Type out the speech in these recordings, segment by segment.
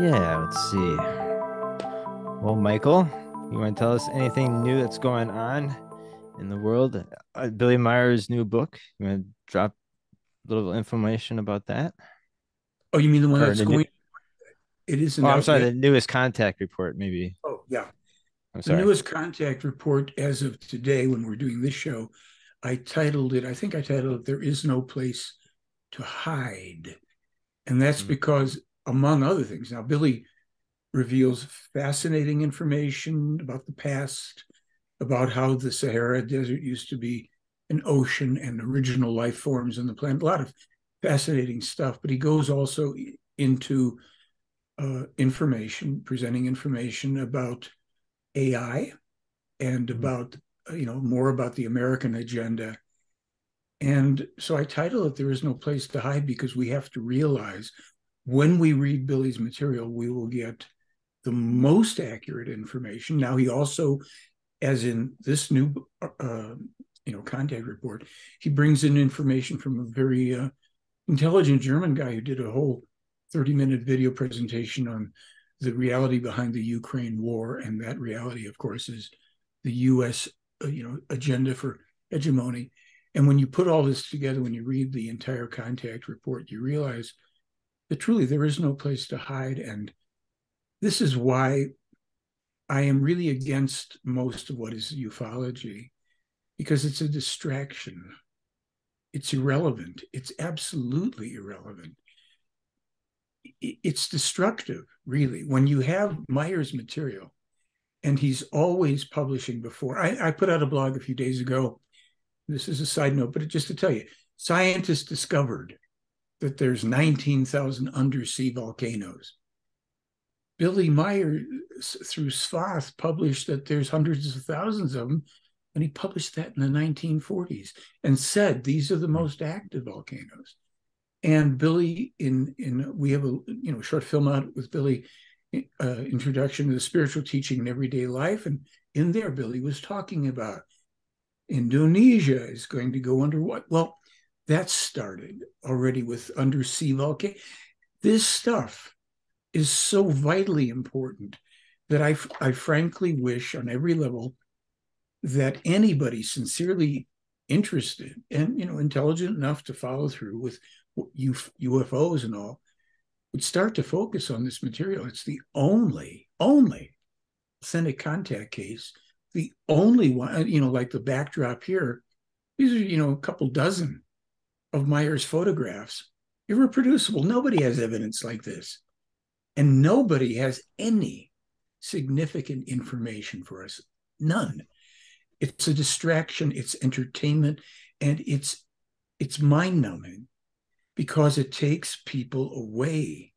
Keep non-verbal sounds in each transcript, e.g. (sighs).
Yeah, let's see. Well, Michael, you want to tell us anything new that's going on in the world? Uh, Billy Meier's new book. You want to drop a little information about that? Oh, you mean the one Or that's the new- going? It isn't. Oh, I'm sorry, yet. the newest contact report, maybe. Oh, yeah. I'm The sorry. newest contact report as of today, when we're doing this show, I titled it, I think I titled it, There is No Place to Hide. And that's Mm. because, among other things, now Billy reveals fascinating information about the past, about how the Sahara Desert used to be an ocean and original life forms on the planet. A lot of fascinating stuff, but he goes also into uh, information, presenting information about AI and Mhm. about uh, you know more about the American agenda. And so I title it "There is no place to hide" because we have to realize when we read Billy's material, we will get the most accurate information. Now he also, as in this new uh, you know contact report, he brings in information from a very uh, intelligent German guy who did a whole 30 minute video presentation on the reality behind the Ukraine war. And that reality, of course, is the US uh, you know, agenda for hegemony. And when you put all this together, when you read the entire contact report, you realize that truly there is no place to hide. And this is why I am really against most of what is ufology, because it's a distraction. It's irrelevant. It's absolutely irrelevant it's destructive, really. When you have Meier's material, and he's always publishing before. I, I, put out a blog a few days ago. This is a side note, but just to tell you, scientists discovered that there's 19,000 undersea volcanoes. Billy Meier, through SFATH, published that there's hundreds of thousands of them, and he published that in the 1940s and said these are the most active volcanoes. And Billy in in we have a you know short film out with Billy uh, introduction to the spiritual teaching in everyday life and in there Billy was talking about Indonesia is going to go under what? Well that started already with undersea volcano this stuff is so vitally important that I I frankly wish on every level that anybody sincerely interested and you know intelligent enough to follow through with UFOs and all would start to focus on this material. It's the only, only authentic contact case, the only one, you know, like the backdrop here. These are, you know, a couple dozen of Meier's photographs, irreproducible. Nobody has evidence like this. And nobody has any significant information for us. None. It's a distraction, it's entertainment, and it's it's mind-numbing because it takes people away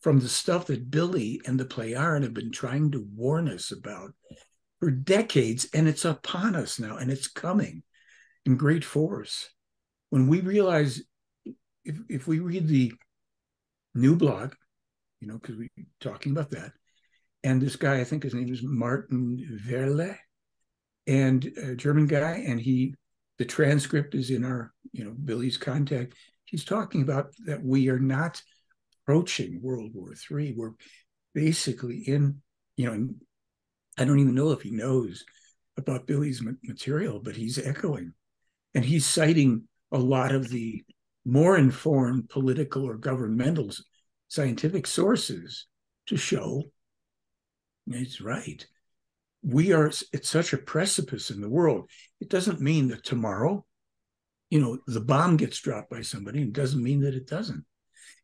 from the stuff that Billy and the Pleiad have been trying to warn us about for decades, and it's upon us now, and it's coming in great force. When we realize, if, if we read the new blog, you know, because we're talking about that, and this guy, I think his name is Martin Verle, and a German guy, and he, the transcript is in our, you know, Billy's contact he's talking about that we are not approaching World War III. We're basically in, you know, I don't even know if he knows about Billy's material, but he's echoing. And he's citing a lot of the more informed political or governmental scientific sources to show it's right. We are at such a precipice in the world. It doesn't mean that tomorrow you know, the bomb gets dropped by somebody, it doesn't mean that it doesn't.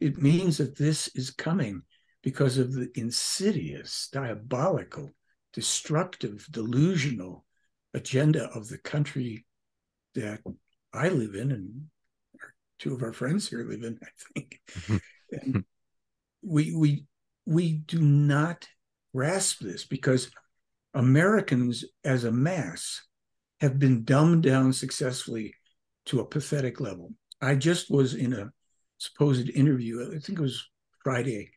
It means that this is coming because of the insidious, diabolical, destructive, delusional agenda of the country that I live in and two of our friends here live in, I think. Mm-hmm. and we we we do not grasp this because Americans as a mass have been dumbed down successfully to a pathetic level. I just was in a supposed interview, I think it was Friday.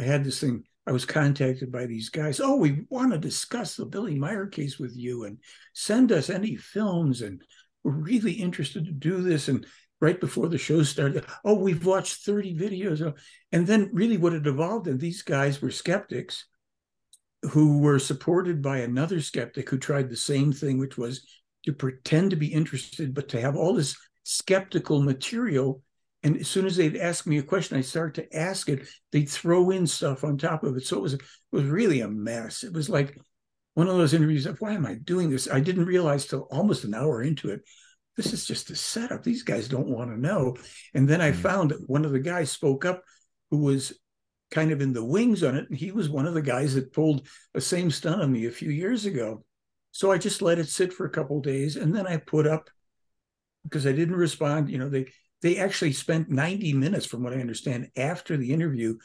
I had this thing, I was contacted by these guys. Oh, we want to discuss the Billy Meier case with you and send us any films. And really interested to do this. And right before the show started. Oh, we've watched 30 videos. Oh, and then really what it evolved and these guys were skeptics who were supported by another skeptic who tried the same thing, which was to pretend to be interested, but to have all this skeptical material. And as soon as they'd ask me a question, I start to ask it, they'd throw in stuff on top of it. So it was it was really a mess. It was like one of those interviews of why am I doing this? I didn't realize till almost an hour into it. This is just a setup. These guys don't want to know. And then I mm-hmm. found that one of the guys spoke up who was kind of in the wings on it. And he was one of the guys that pulled the same stunt on me a few years ago. So I just let it sit for a couple days and then I put up because I didn't respond. You know, they they actually spent 90 minutes, from what I understand, after the interview,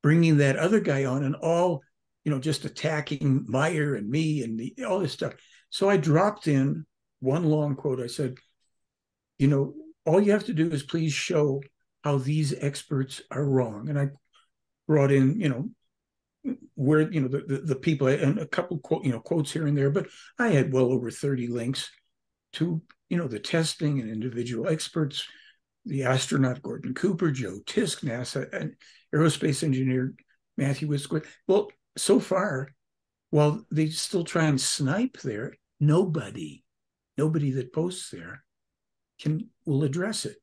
bringing that other guy on and all, you know, just attacking Meier and me and the, all this stuff. So I dropped in one long quote. I said, you know, all you have to do is please show how these experts are wrong. And I brought in, you know, where you know the, the, the people and a couple quote you know quotes here and there, but I had well over 30 links to you know the testing and individual experts, the astronaut Gordon Cooper, Joe Tisk, NASA, and aerospace engineer Matthew Wisquith. Well, so far, while they still try and snipe there, nobody, nobody that posts there can will address it.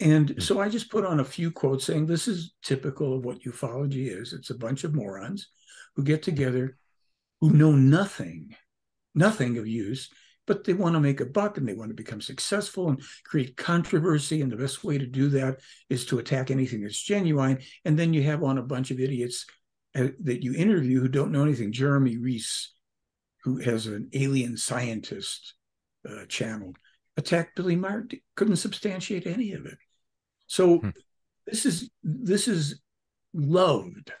And hmm. so I just put on a few quotes saying this is typical of what ufology is. It's a bunch of morons who get together who know nothing, nothing of use, but they want to make a buck and they want to become successful and create controversy. And the best way to do that is to attack anything that's genuine. And then you have on a bunch of idiots that you interview who don't know anything. Jeremy Rys, who has an alien scientist uh, channel, attacked Billy Meier, couldn't substantiate any of it. So hmm. this is this is loved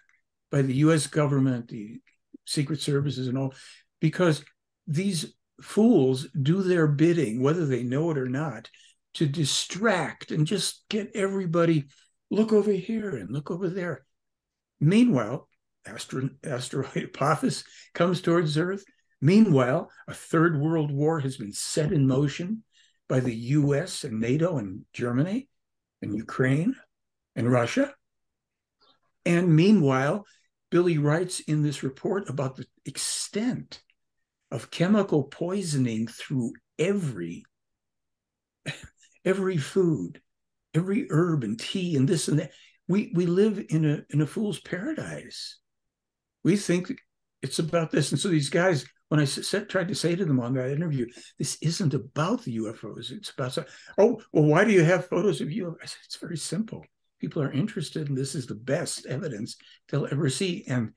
by the U.S. government, the secret services, and all, because these fools do their bidding, whether they know it or not, to distract and just get everybody look over here and look over there. Meanwhile, astro- asteroid (laughs) Apophis comes towards Earth. Meanwhile, a third world war has been set in motion by the US and NATO and Germany and Ukraine and Russia. And meanwhile, Billy writes in this report about the extent of chemical poisoning through every (laughs) every food, every herb and tea and this and that. We we live in a in a fool's paradise. We think it's about this, and so these guys when I said, tried to say to them on that interview, this isn't about the UFOs. It's about, oh, well, why do you have photos of UFOs? I said, it's very simple. People are interested, and this is the best evidence they'll ever see. And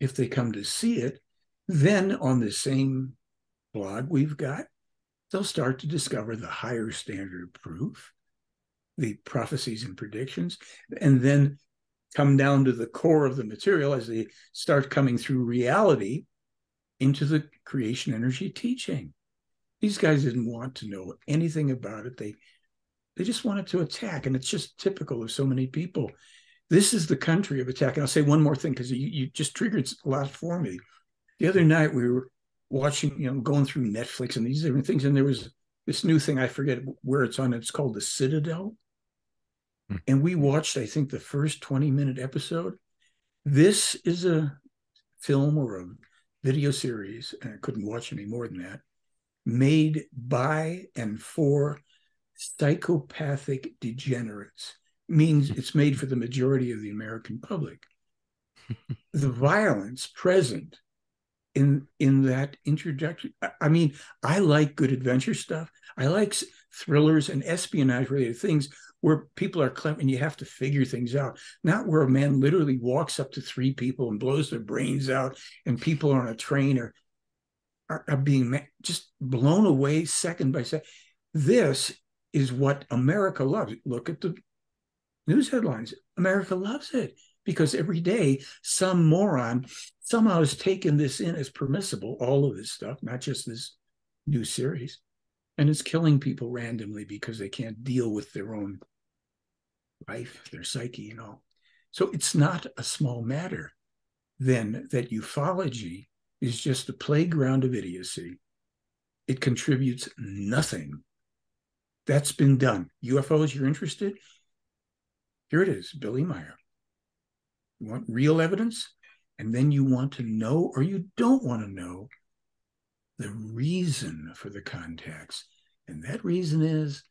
if they come to see it, then on the same blog we've got, they'll start to discover the higher standard of proof, the prophecies and predictions, and then come down to the core of the material as they start coming through reality into the creation energy teaching. These guys didn't want to know anything about it. They they just wanted to attack, and it's just typical of so many people. This is the country of attack. And I'll say one more thing because you, you just triggered a lot for me. The other night we were watching, you know, going through Netflix and these different things, and there was this new thing. I forget where it's on. It's called the Citadel, hmm. and we watched. I think the first twenty minute episode. This is a film or a video series, and I couldn't watch any more than that, made by and for psychopathic degenerates. Means it's made for the majority of the American public. (laughs) the violence present in in that introduction. I mean, I like good adventure stuff. I like thrillers and espionage related things where people are and you have to figure things out, not where a man literally walks up to three people and blows their brains out and people on a train are, are, are being just blown away second by second. This is what America loves. Look at the news headlines. America loves it because every day some moron somehow has taken this in as permissible, all of this stuff, not just this new series and it's killing people randomly because they can't deal with their own life, their psyche, you know. So it's not a small matter then that ufology is just a playground of idiocy. It contributes nothing That's been done. UFOs, you're interested? Here it is, Billy Meier. You want real evidence? And then you want to know, or you don't want to know, the reason for the contacts. And that reason is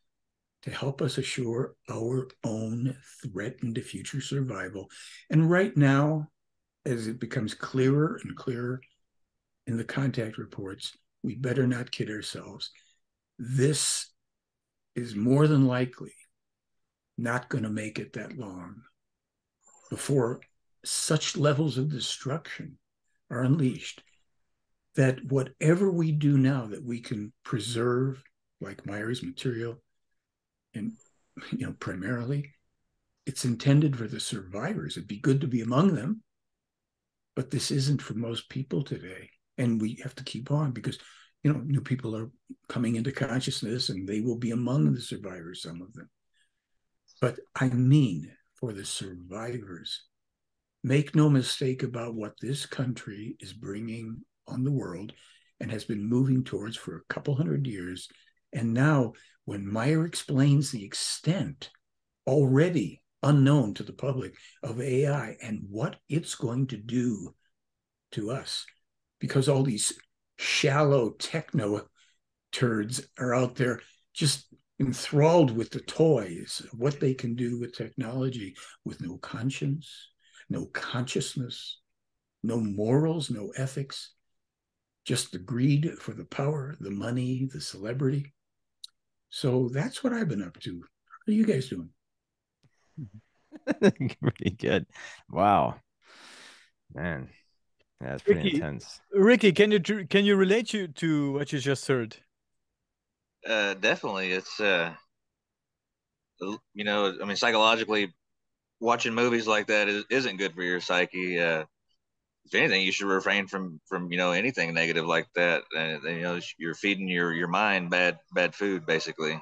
to help us assure our own threatened future survival. And right now, as it becomes clearer and clearer in the contact reports, we better not kid ourselves. This is more than likely not going to make it that long before such levels of destruction are unleashed that whatever we do now that we can preserve like Meier's material and you know primarily it's intended for the survivors. It'd be good to be among them but this isn't for most people today and we have to keep on because you know new people are coming into consciousness and they will be among the survivors some of them. But i mean for the survivors make no mistake about what this country is bringing on the world and has been moving towards for a couple hundred years. And now when Meier explains the extent already unknown to the public of AI and what it's going to do to us, because all these shallow techno turds are out there just enthralled with the toys, what they can do with technology with no conscience, no consciousness, no morals, no ethics, just the greed for the power, the money, the celebrity. So that's what I've been up to. How are you guys doing? (laughs) pretty good. Wow, man, that's pretty Ricky, intense. Ricky, can you can you relate to to what you just heard? Uh, definitely, it's uh, you know, I mean, psychologically, watching movies like that is, isn't good for your psyche. Uh, if anything, you should refrain from from you know anything negative like that. And you know, you're feeding your your mind bad bad food basically.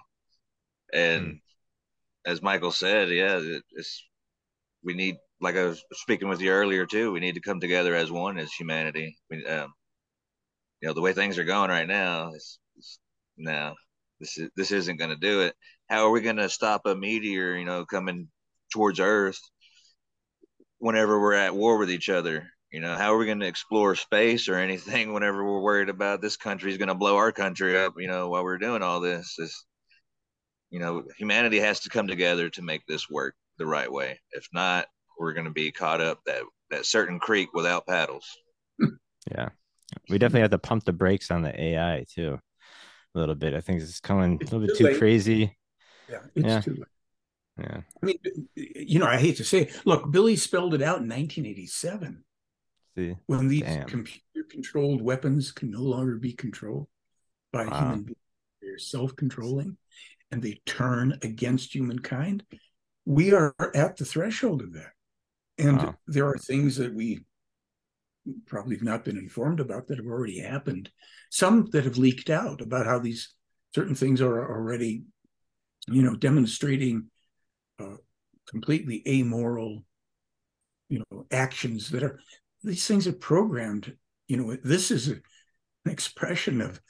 And mm. as Michael said, yeah, it's we need like I was speaking with you earlier too. We need to come together as one as humanity. We, um, you know, the way things are going right now, it's, it's no, this is this isn't going to do it. How are we going to stop a meteor, you know, coming towards Earth whenever we're at war with each other? You know, how are we going to explore space or anything (laughs) whenever we're worried about this country is going to blow our country up? You know, while we're doing all this, is, you know, humanity has to come together to make this work the right way. If not, we're going to be caught up that that certain creek without paddles. Yeah, we definitely have to pump the brakes on the AI too, a little bit. I think it's coming it's a little bit too, too crazy. Yeah, it's yeah. too late. Yeah. I mean, you know, I hate to say it. Look, Billy spelled it out in 1987. See, when these computer controlled weapons can no longer be controlled by wow. human beings, they're self controlling and they turn against humankind. We are at the threshold of that. And wow. there are things that we probably have not been informed about that have already happened. Some that have leaked out about how these certain things are already, you know, demonstrating uh, completely amoral, you know, actions that are these things are programmed. You know, this is a, an expression of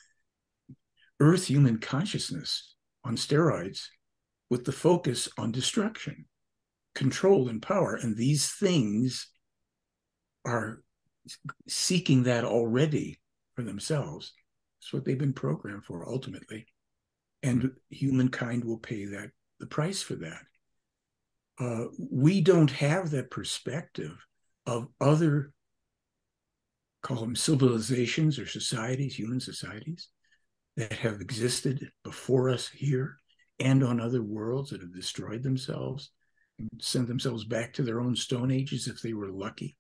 Earth human consciousness on steroids with the focus on destruction, control, and power. And these things are seeking that already for themselves. That's what they've been programmed for ultimately. And humankind will pay that the price for that uh, we don't have that perspective of other call them civilizations or societies human societies that have existed before us here and on other worlds that have destroyed themselves and sent themselves back to their own stone ages if they were lucky.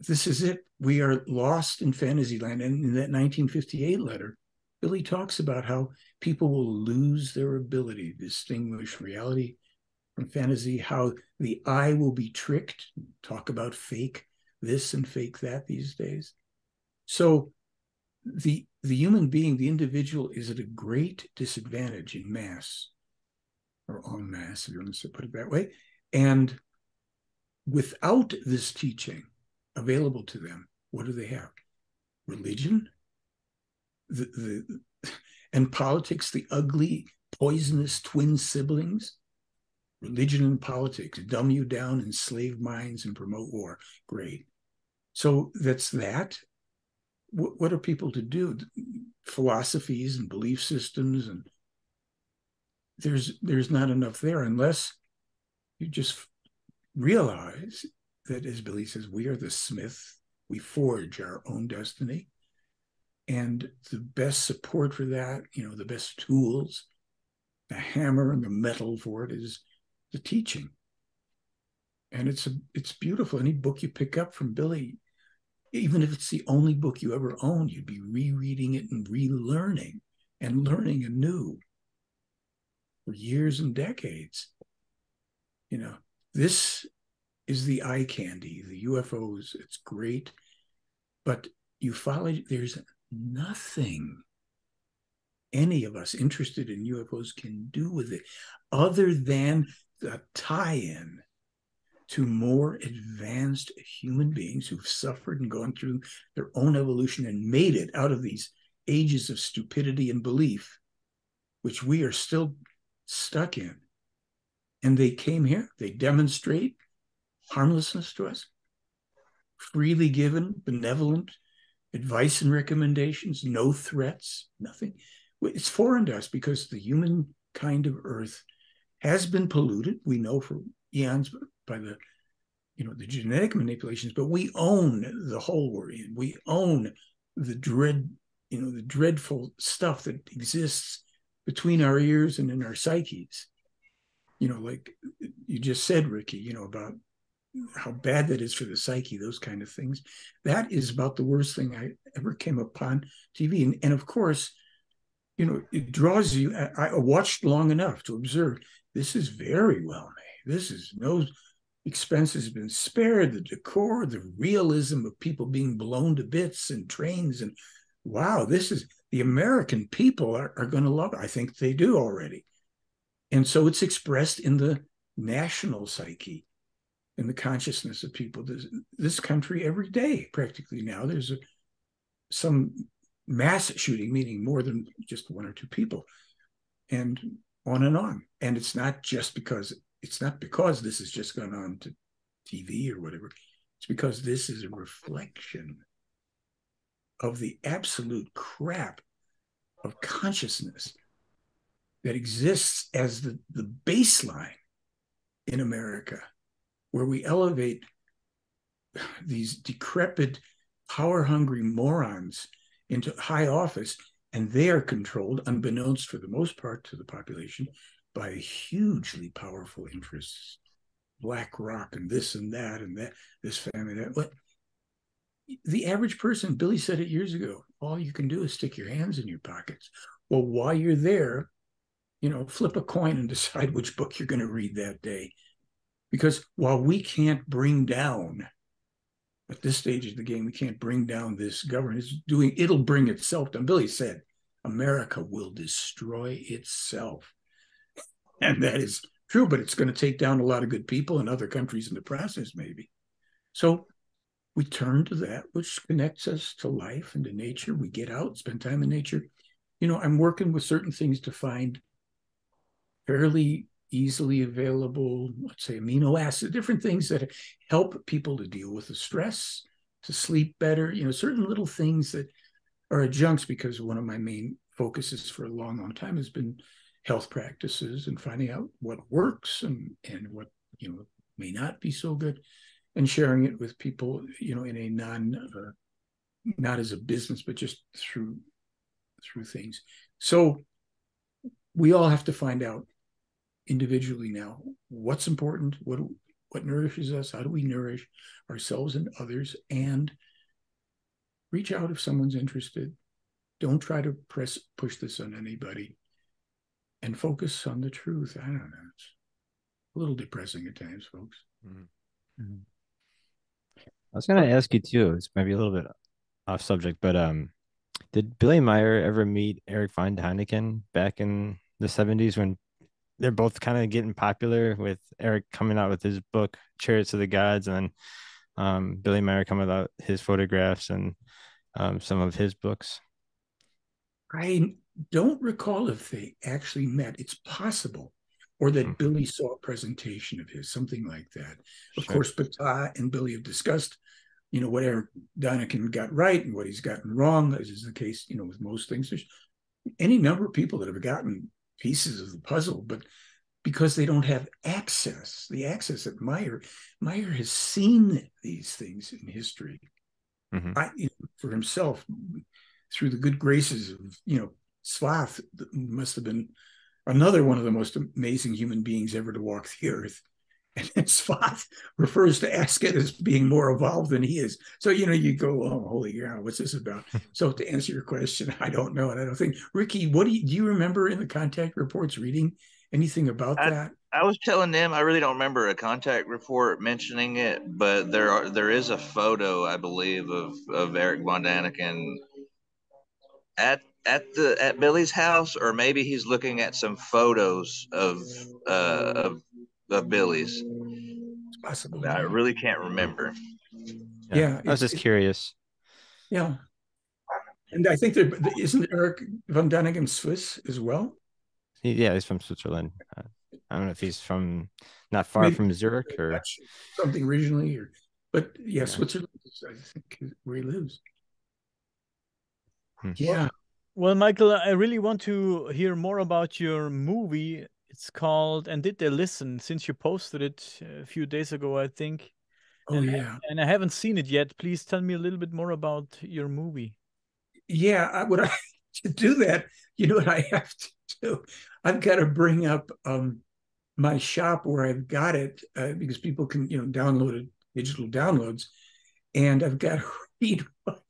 This is it. We are lost in fantasy land. And in that 1958 letter Billy talks about how people will lose their ability to distinguish reality from fantasy, how the eye will be tricked, talk about fake this and fake that these days. So the the human being, the individual, is at a great disadvantage in mass, or en masse, if you want to put it that way. And without this teaching available to them, what do they have? Religion, the, the and politics, the ugly, poisonous twin siblings. Religion and politics dumb you down, enslave minds, and promote war. Great. So that's that. What, what are people to do? Philosophies and belief systems, and there's there's not enough there unless you just realize that, as Billy says, we are the smith. We forge our own destiny. And the best support for that, you know, the best tools, the hammer and the metal for it is the teaching. And it's a it's beautiful. Any book you pick up from Billy, even if it's the only book you ever own, you'd be rereading it and relearning and learning anew for years and decades. You know, this is the eye candy, the UFOs. It's great, but you follow. There's nothing any of us interested in UFOs can do with it other than the tie-in to more advanced human beings who've suffered and gone through their own evolution and made it out of these ages of stupidity and belief, which we are still stuck in. And they came here, they demonstrate harmlessness to us, freely given, benevolent advice and recommendations, no threats, nothing. It's foreign to us because the human kind of earth has been polluted, we know for eons by the you know the genetic manipulations, but we own the hole we're in. We own the dread, you know, the dreadful stuff that exists between our ears and in our psyches. You know, like you just said, Ricky, you know, about how bad that is for the psyche, those kind of things. That is about the worst thing I ever came upon TV. And, and of course, you know, it draws you. I, watched long enough to observe this is very well made. This is no expense has been spared. The decor, the realism of people being blown to bits and trains, and wow, this is the American people are, are going to love it. I think they do already. And so it's expressed in the national psyche, in the consciousness of people. This, this country, every day, practically now, there's a, some mass shooting, meaning more than just one or two people, and on and on. And it's not just because it's not because this has just gone on to TV or whatever. It's because this is a reflection of the absolute crap of consciousness that exists as the, the baseline in America, where we elevate these decrepit, power hungry morons into high office, and they are controlled, unbeknownst for the most part to the population, by hugely powerful interests. BlackRock and this and that and that, this family, that. What the average person, Billy said it years ago, all you can do is stick your hands in your pockets. Well, while you're there, you know, flip a coin and (laughs) decide which book you're going to read that day. Because while we can't bring down, at this stage of the game, we can't bring down this government, it's doing, it'll bring itself down. Billy said, America will destroy itself. And that is true, but it's going to take down a lot of good people and other countries in the process, maybe. So we turn to that which connects us to life and to nature. We get out, spend time in nature. You know, I'm working with certain things to find fairly easily available, let's say amino acids, different things that help people to deal with the stress, to sleep better, you know, certain little things that are adjuncts because one of my main focuses for a long, long time has been health practices and finding out what works and and what you know may not be so good and sharing it with people, you know, in a non, uh, not as a business, but just through through things. So we all have to find out individually now what's important, what what nourishes us, how do we nourish ourselves and others, and reach out if someone's interested. Don't try to press push this on anybody, and focus on the truth. I don't know. It's a little depressing at times, folks. Mm-hmm. Mm-hmm. I was gonna ask you too. It's maybe a little bit off subject, but um, did Billy Meier ever meet Eric von Däniken back in the seventies when they're both kind of getting popular with Eric coming out with his book Chariots of the Gods and then um, Billy Meier coming out with his photographs and um, some of his books? I don't recall if they actually met. It's possible, or that Hmm. Billy saw a presentation of his, something like that. Of Sure. course, Ptaah and Billy have discussed, you know, what Eric Däniken got right and what he's gotten wrong, as is the case, you know, with most things. There's any number of people that have gotten pieces of the puzzle, but because they don't have access, the access that Meier, Meier has seen these things in history. Mhm. I, you know, for himself, through the good graces of, you know, Sfath must have been another one of the most amazing human beings ever to walk the earth. And then Sfath refers to Asket as being more evolved than he is. So, you know, you go, oh, holy cow, what's this about? (laughs) so to answer your question, I don't know. And I don't think, Ricky, what do you, do you remember in the contact reports reading anything about I- that? I was telling them I really don't remember a contact report mentioning it, but there are there is a photo I believe of of Eric Von Daniken at at the at Billy's house, or maybe he's looking at some photos of uh of, of Billy's. It's possible. I really can't remember. Yeah, I was just curious. Yeah. And I think there isn't Eric Von Daniken Swiss as well. He, yeah, he's from Switzerland. Uh, I don't know if he's from not far Maybe- from Zurich or something originally, or but yeah, Yeah. Switzerland is, I think, where he lives. Hmm. Yeah, Well, Michael, I really want to hear more about your movie. It's called And Did They Listen? Since you posted it a few days ago, I think. oh And- yeah, And I haven't seen it yet. Please tell me a little bit more about your movie. yeah. I would I (laughs) to do that. You know what I have to do? I've got to bring up um my shop where I've got it uh, because people can you know download it, digital downloads, and I've got to (laughs) read what,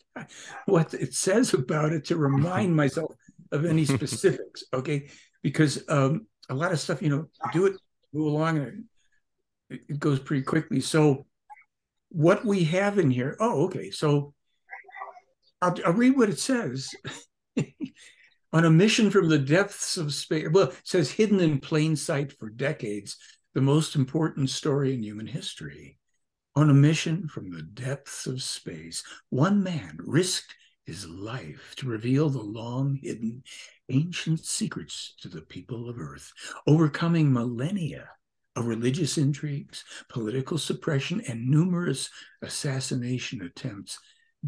what it says about it to (laughs) remind myself of any specifics. Okay, because um, a lot of stuff, you know, do it, move along, and it, it goes pretty quickly. So, what we have in here? Oh, okay. So, I'll, I'll read what it says. (laughs) On a mission from the depths of space, well, it says hidden in plain sight for decades, the most important story in human history. On a mission from the depths of space, one man risked his life to reveal the long hidden ancient secrets to the people of Earth, overcoming millennia of religious intrigues, political suppression, and numerous assassination attempts.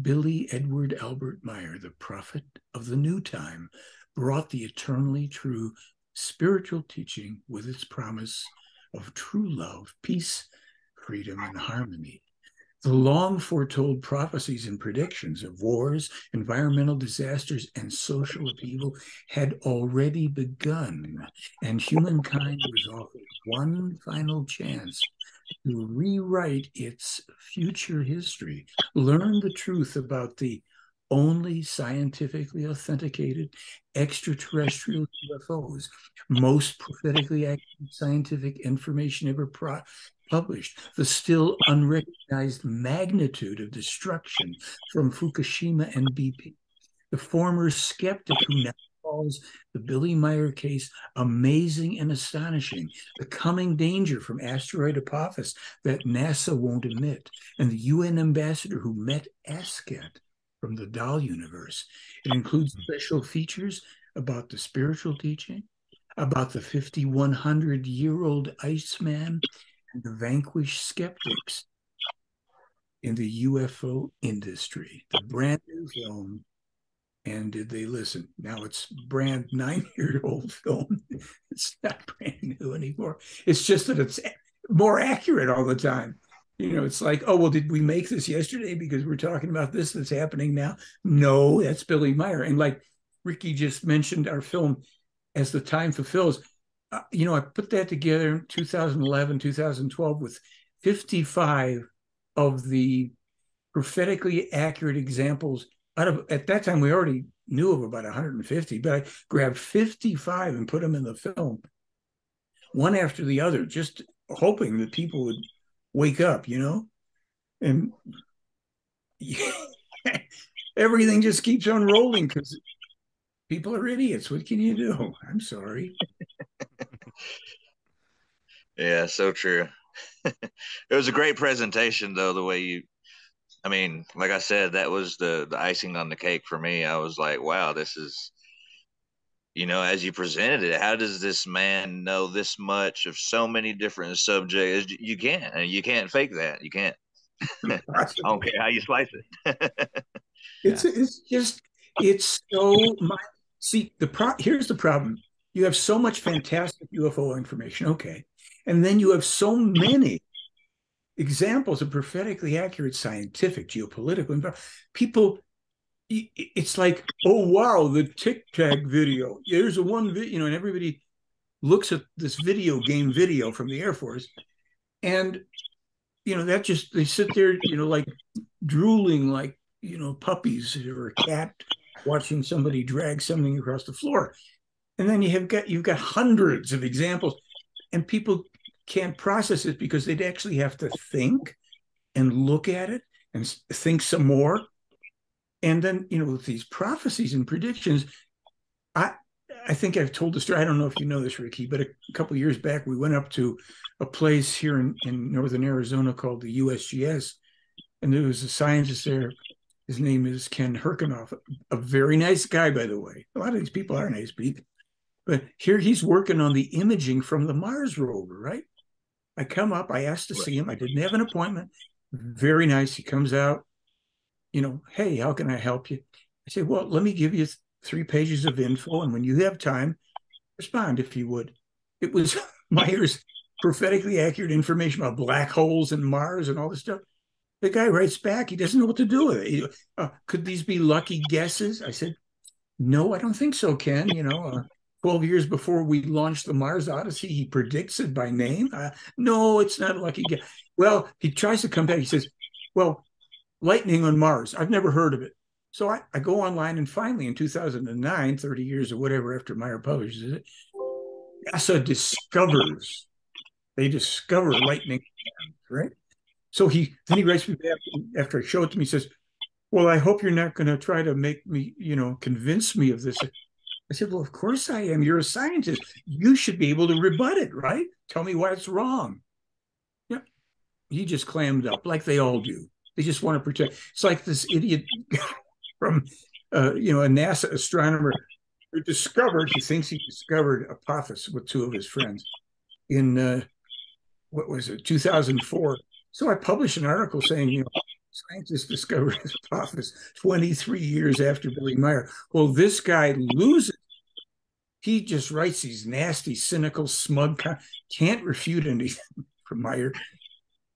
Billy Edward Albert Meier, the prophet of the new time, brought the eternally true spiritual teaching with its promise of true love, peace, freedom, and harmony. The long foretold prophecies and predictions of wars, environmental disasters, and social upheaval had already begun, and humankind was offered one final chance to rewrite its future history, learn the truth about the only scientifically authenticated extraterrestrial UFOs, most prophetically accurate scientific information ever pro- published, the still unrecognized magnitude of destruction from Fukushima and BP. The former skeptic who now calls the Billy Meier case amazing and astonishing, the coming danger from asteroid Apophis that NASA won't admit, and the UN ambassador who met Asket from the DAL universe. It includes special features about the spiritual teaching, about the 5,100 year old Iceman, and the vanquished skeptics in the UFO industry. The brand new film, and did they listen? Now it's brand (laughs) nine year old film. (laughs) It's not brand new anymore. It's just that it's more accurate all the time. You know, it's like, oh, well, did we make this yesterday because we're talking about this that's happening now? No, that's Billy Meier. And like Ricky just mentioned, our film, As the Time Fulfills, uh, you know, I put that together in 2011, 2012 with 55 of the prophetically accurate examples out of, at that time, we already knew of about 150, but I grabbed 55 and put them in the film, one after the other, just hoping that people would wake up, you know? And (laughs) everything just keeps on rolling because people are idiots. What can you do? (laughs) I'm sorry. Yeah, so true. (laughs) it was a great presentation, though. The way you, I mean, like I said, that was the the icing on the cake for me. I was like, wow, this is you know, as you presented it, how does this man know this much of so many different subjects? You can't, and you can't fake that. You can't. (laughs) I don't care how you slice it. it's yeah. it's just it's so my see the pro here's the problem. You have so much fantastic UFO information, okay, and then you have so many examples of prophetically accurate scientific, geopolitical people it's like, oh wow, the Tic Tac video. There's a one video, you know, and everybody looks at this video game video from the Air Force, and you know that just they sit there, you know, like drooling like you know puppies or a cat watching somebody drag something across the floor, and then you have got you've got hundreds of examples, and people can't process it because they'd actually have to think and look at it and think some more. And then you know with these prophecies and predictions i i think i've told the story i don't know if you know this ricky but a, couple years back we went up to a place here in, in northern arizona called the usgs and there was a scientist there his name is ken herkenhoff a very nice guy by the way a lot of these people are nice people but here he's working on the imaging from the mars rover right i come up i asked to see him i didn't have an appointment very nice he comes out you know, hey, how can I help you? I say, well, let me give you three pages of info. And when you have time, respond if you would. It was (laughs) Meier's prophetically accurate information about black holes and Mars and all this stuff. The guy writes back, he doesn't know what to do with it. He, uh, could these be lucky guesses? I said, no, I don't think so, Ken. You know, uh, 12 years before we launched the Mars Odyssey, he predicts it by name. Uh, no, it's not lucky guess. Well, he tries to come back. He says, well, lightning on Mars. I've never heard of it. So I, I go online and finally in 2009, 30 years or whatever after Meier publishes it, NASA discovers, they discover lightning, right? So he then he writes me back after I show it to me, he says, Well, I hope you're not going to try to make me, you know, convince me of this. I said, Well, of course I am. You're a scientist. You should be able to rebut it, right? Tell me why it's wrong. Yeah. He just clammed up like they all do. They just want to protect. It's like this idiot (laughs) from, uh, you know, a NASA astronomer who discovered, he thinks he discovered Apophis with two of his friends in, uh, what was it, 2004. So I published an article saying, you know, scientists discovered his Apophis 23 years after Billy Meier. Well, this guy loses. He just writes these nasty, cynical, smug, can't refute anything (laughs) from Meier.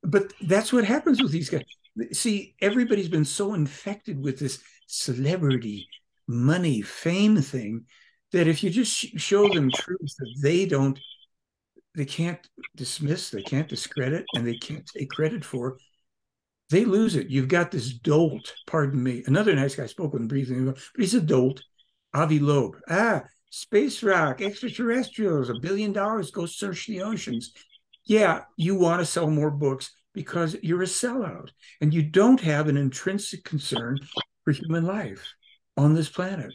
But that's what happens with these guys see, everybody's been so infected with this celebrity, money, fame thing that if you just show them truth that they don't, they can't dismiss, they can't discredit, and they can't take credit for, they lose it. You've got this dolt, pardon me. Another nice guy spoke with briefly, but he's a dolt. Avi Loeb. Ah, space rock, extraterrestrials, a billion dollars, go search the oceans. Yeah, you want to sell more books because you're a sellout and you don't have an intrinsic concern for human life on this planet.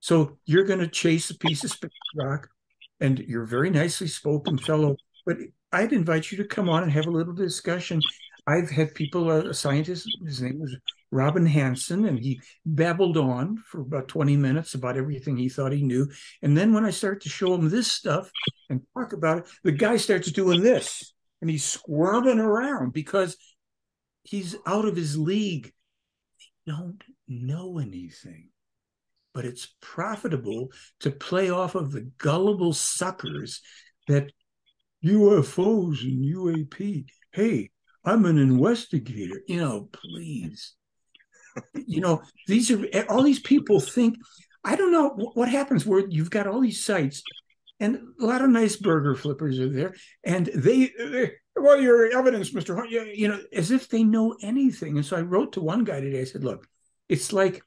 So you're going to chase a piece of space rock and you're very nicely spoken fellow, but I'd invite you to come on and have a little discussion. I've had people, uh, a scientist, his name was Robin Hanson, and he babbled on for about 20 minutes about everything he thought he knew. And then when I start to show him this stuff and talk about it, the guy starts doing this and he's squirming around because he's out of his league. They don't know anything. But it's profitable to play off of the gullible suckers that UFOs and UAP. Hey, I'm an investigator. You know, please. you know, these are eh, all these people think. I don't know what happens where you've got all these sites and a lot of nice burger flippers are there, and they, they well, your evidence, Mister Hunt, you know, as if they know anything. And so I wrote to one guy today. I said, "Look, it's like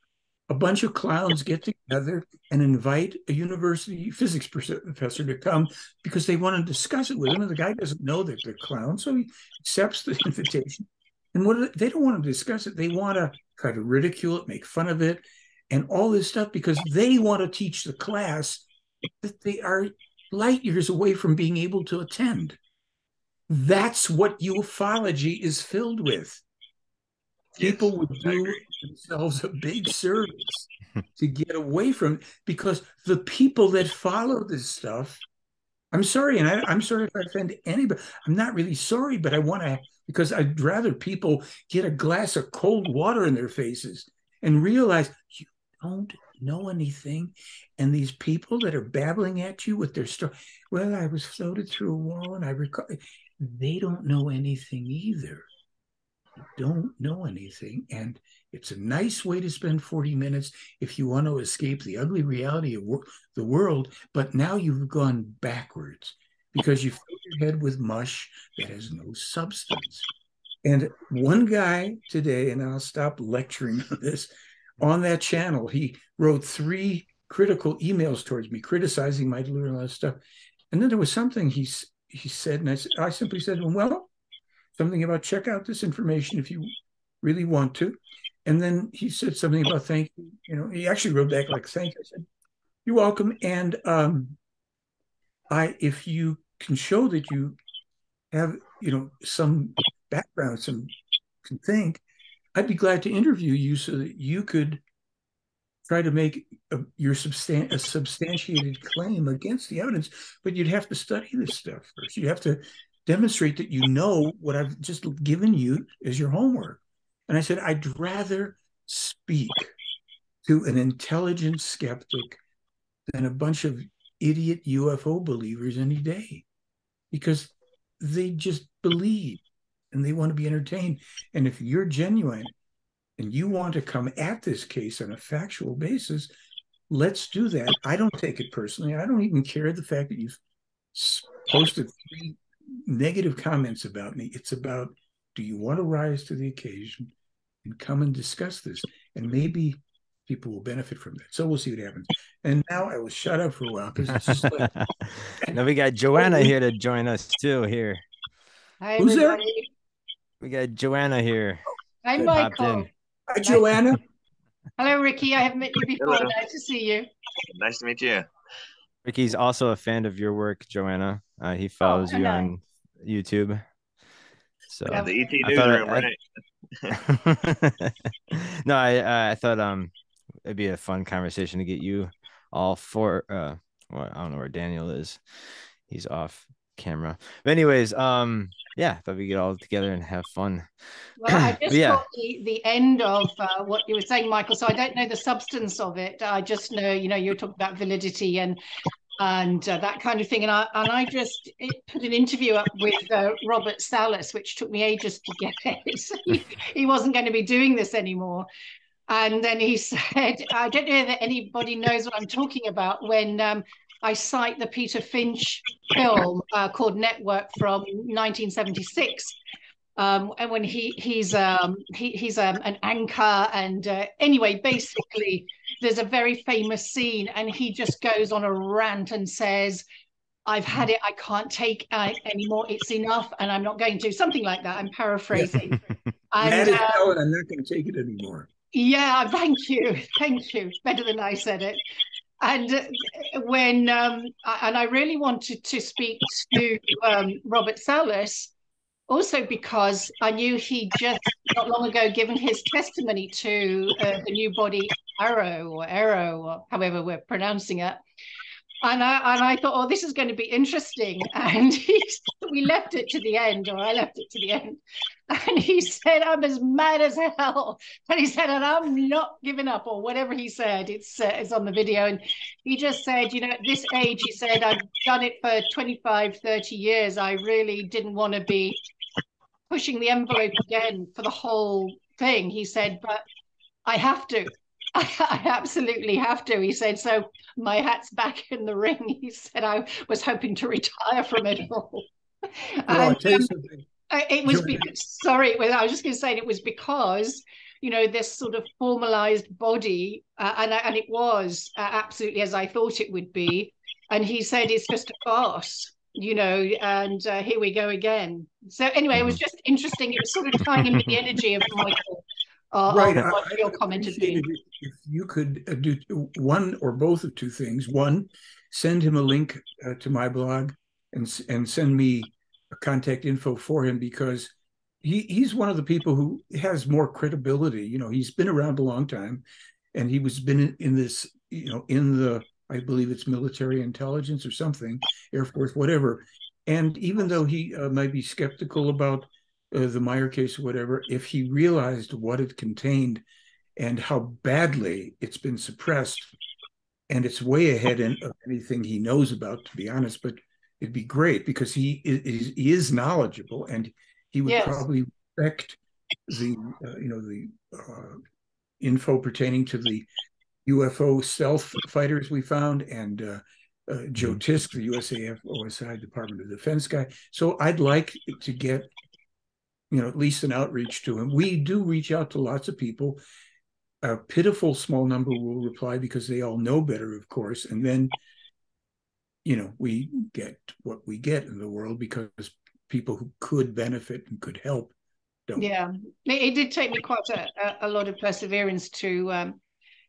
a bunch of clowns get together and invite a university physics professor to come because they want to discuss it with him. And the guy doesn't know that they're clowns, so he accepts the (laughs) invitation. And what they don't want to discuss it, they want to try to ridicule it, make fun of it, and all this stuff because they want to teach the class that they are light years away from being able to attend. That's what ufology is filled with. People would do themselves a big service to get away from because the people that follow this stuff i'm sorry and I, am sorry if i offend anybody i'm not really sorry but i want to because i'd rather people get a glass of cold water in their faces and realize you don't know anything and these people that are babbling at you with their story well i was floated through a wall and i recall they don't know anything either don't know anything. And it's a nice way to spend 40 minutes if you want to escape the ugly reality of wor- the world. But now you've gone backwards because you fill your head with mush that has no substance. And one guy today, and I'll stop lecturing on this, on that channel, he wrote three critical emails towards me, criticizing my delivery and all that stuff. And then there was something he he said, and I, I simply said, well, something about check out this information if you really want to. And then he said something about thank you. You know, he actually wrote back like thank you. I said, You're welcome. And um I if you can show that you have, you know, some background, some can think, I'd be glad to interview you so that you could try to make a, your substan- a substantiated claim against the evidence, but you'd have to study this stuff first. You have to demonstrate that you know what I've just given you as your homework. And I said, I'd rather speak to an intelligent skeptic than a bunch of idiot UFO believers any day because they just believe and they want to be entertained. And if you're genuine and you want to come at this case on a factual basis, let's do that. I don't take it personally. I don't even care the fact that you've posted three negative comments about me. It's about do you want to rise to the occasion and come and discuss this? And maybe people will benefit from that. So we'll see what happens. And now I will shut up for a while because it's just like (laughs) now we got Joanna here to join us too. Here, Hi, Who's there? we got Joanna here. Hi, that hopped Michael. Hi, Joanna. Hello, Ricky. I haven't met you before. Hello. Nice to see you. Nice to meet you. Ricky's also a fan of your work, Joanna. Uh, he follows you on YouTube. So Yeah, the ET I newsroom, I- right? (laughs) no, I uh, I thought um it'd be a fun conversation to get you all for uh well, I don't know where Daniel is. He's off camera. But anyways, um yeah, thought we get all together and have fun. Well, I (clears throat) just Yeah. the, the end of uh, what you were saying, Michael. So I don't know the substance of it. I just know, you know, you're talking about validity and and uh, that kind of thing. And I and I just it, put an interview up with uh, Robert Salas, which took me ages to get (laughs) it. he, he wasn't going to be doing this anymore. And then he (laughs) said, I don't know that anybody knows what I'm talking about when um, I cite the Peter Finch film uh, called Network from 1976. Um, and when he he's um, he, he's um, an anchor, and uh, anyway, basically, there's a very famous scene, and he just goes on a rant and says, "I've had it. I can't take uh, anymore. It's enough, and I'm not going to." Something like that. I'm paraphrasing. Mad (laughs) And, as uh, hell, and I'm not going to take it anymore. yeah, thank you, thank you. Better than I said it. And uh, when um, and I really wanted to speak to um, Robert Salas, also because I knew he just not long ago given his testimony to uh, the new body AARO or AARO or however we're pronouncing it. And I and I thought, oh, this is going to be interesting. (laughs) And he, we left it to the end, or I left it to the end. And he said, I'm as mad as hell. And he said, and I'm not giving up, or whatever he said. It's uh, it's on the video. And he just said, you know, at this age, he said, I've done it for 25, 30 years. I really didn't want to be pushing the envelope again for the whole thing. He said, but I have to. (laughs) I absolutely have to. He said, so my hat's back in the ring. (laughs) He said, I was hoping to retire from it all. (laughs) Well, And, um, uh, It was because, sorry, I was just going to say it was because you know this sort of formalized body, uh, and and it was uh, absolutely as I thought it would be. And he said it's just a farce, you know. And uh, here we go again. So anyway, it was just interesting. It was sort of tying in with the energy of Michael. Uh, Right. on I- what I your comment had been. appreciate If you could uh, do one or both of two things. One, send him a link uh, to my blog and and send me a contact info for him because he he's one of the people who has more credibility. You know, he's been around a long time, and he was been in, in this, you know, in the I believe it's military intelligence or something, Air Force, whatever. And even though he uh, might be skeptical about uh, the Meier case or whatever, if he realized what it contained and how badly it's been suppressed, and it's way ahead in, of anything he knows about, to be honest, but it'd be great because he is, he is knowledgeable and he would yes. probably respect the, uh, you know, the uh, info pertaining to the UFO stealth fighters we found and uh, uh, Joe mm-hmm. Tisk, the USAF OSI Department of Defense guy. So I'd like to get, you know, at least an outreach to him. We do reach out to lots of people. A pitiful small number will reply because they all know better, of course. And then, you know, we get what we get in the world because people who could benefit and could help don't. Yeah, it, did take me quite a, a lot of perseverance to um,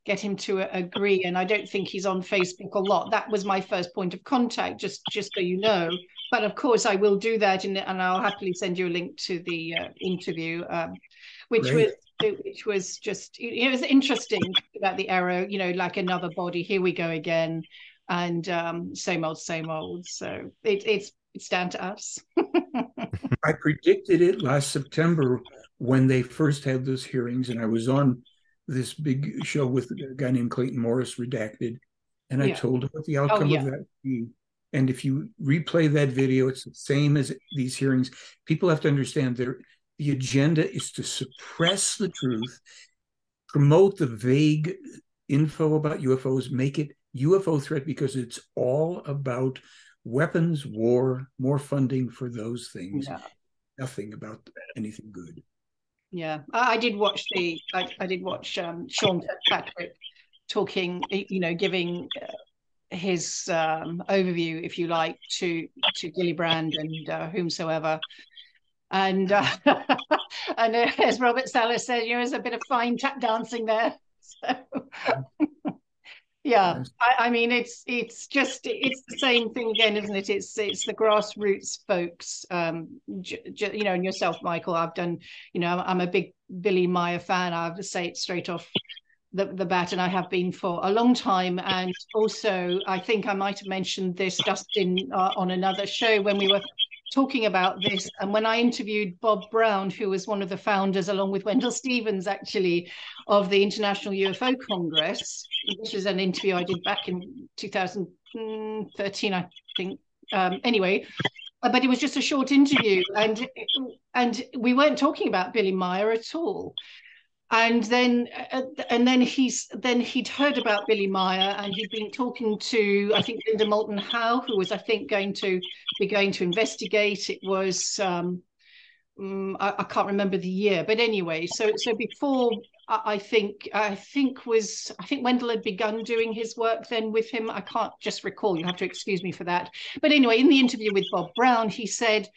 get him to agree. And I don't think he's on Facebook a lot. That was my first point of contact, just just so you know. But of course, I will do that, and, and I'll happily send you a link to the uh, interview, um, which Great. was which was just it was interesting about the AARO. You know, like another body. Here we go again, and um, same old, same old. So it, it's it's down to us. (laughs) I predicted it last September when they first had those hearings, and I was on this big show with a guy named Clayton Morris, redacted, and I yeah. told him what the outcome oh, yeah. of that would be. And if you replay that video, it's the same as these hearings. People have to understand that the agenda is to suppress the truth, promote the vague info about UFOs, make it UFO threat because it's all about weapons, war, more funding for those things. Yeah. Nothing about anything good. Yeah, I, I did watch the. I, I did watch um, Sean Patrick talking. You know, giving uh, his um, overview, if you like, to to Gillibrand and uh, whomsoever. And uh, (laughs) and as Robert Salas said, you know, there's a bit of fine tap dancing there. (laughs) So yeah. I, I, mean it's it's just it's the same thing again isn't it? It's it's the grassroots folks um j- j- you know and yourself michael i've done you know i'm a big billy meier fan. I have to say it straight off the, the bat and i have been for a long time. And also i think i might have mentioned this just in uh, on another show when we were talking about this. (laughs) And when I interviewed Bob Brown, who was one of the founders, along with Wendell Stevens, actually, of the International UFO Congress, this is an interview I did back in 2013, I think. Um, anyway, uh, but it was just a short interview, and and we weren't talking about Billy Meier at all and then uh, and then he's then he'd heard about Billy Meier and he'd been talking to I think Linda Moulton Howe who was I think going to be going to investigate. It was um, um I, I, can't remember the year but anyway so so before I, I, think I think was I think Wendell had begun doing his work then with him. I can't just recall. You have to excuse me for that. But anyway in the interview with Bob Brown he said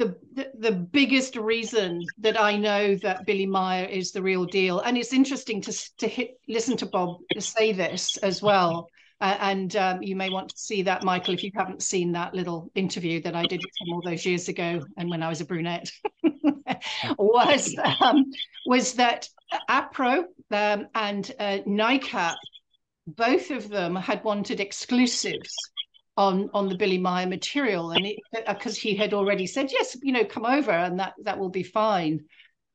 the, the, biggest reason that I know that Billy Meier is the real deal, and it's interesting to to hit, listen to Bob say this as well. Uh, and um, you may want to see that, Michael, if you haven't seen that little interview that I did all those years ago, and when I was a brunette, (laughs) was um, was that APRO um, and uh, NICAP, both of them had wanted exclusives on on the Billy Meier material, and because uh, he had already said yes, you know, come over, and that that will be fine.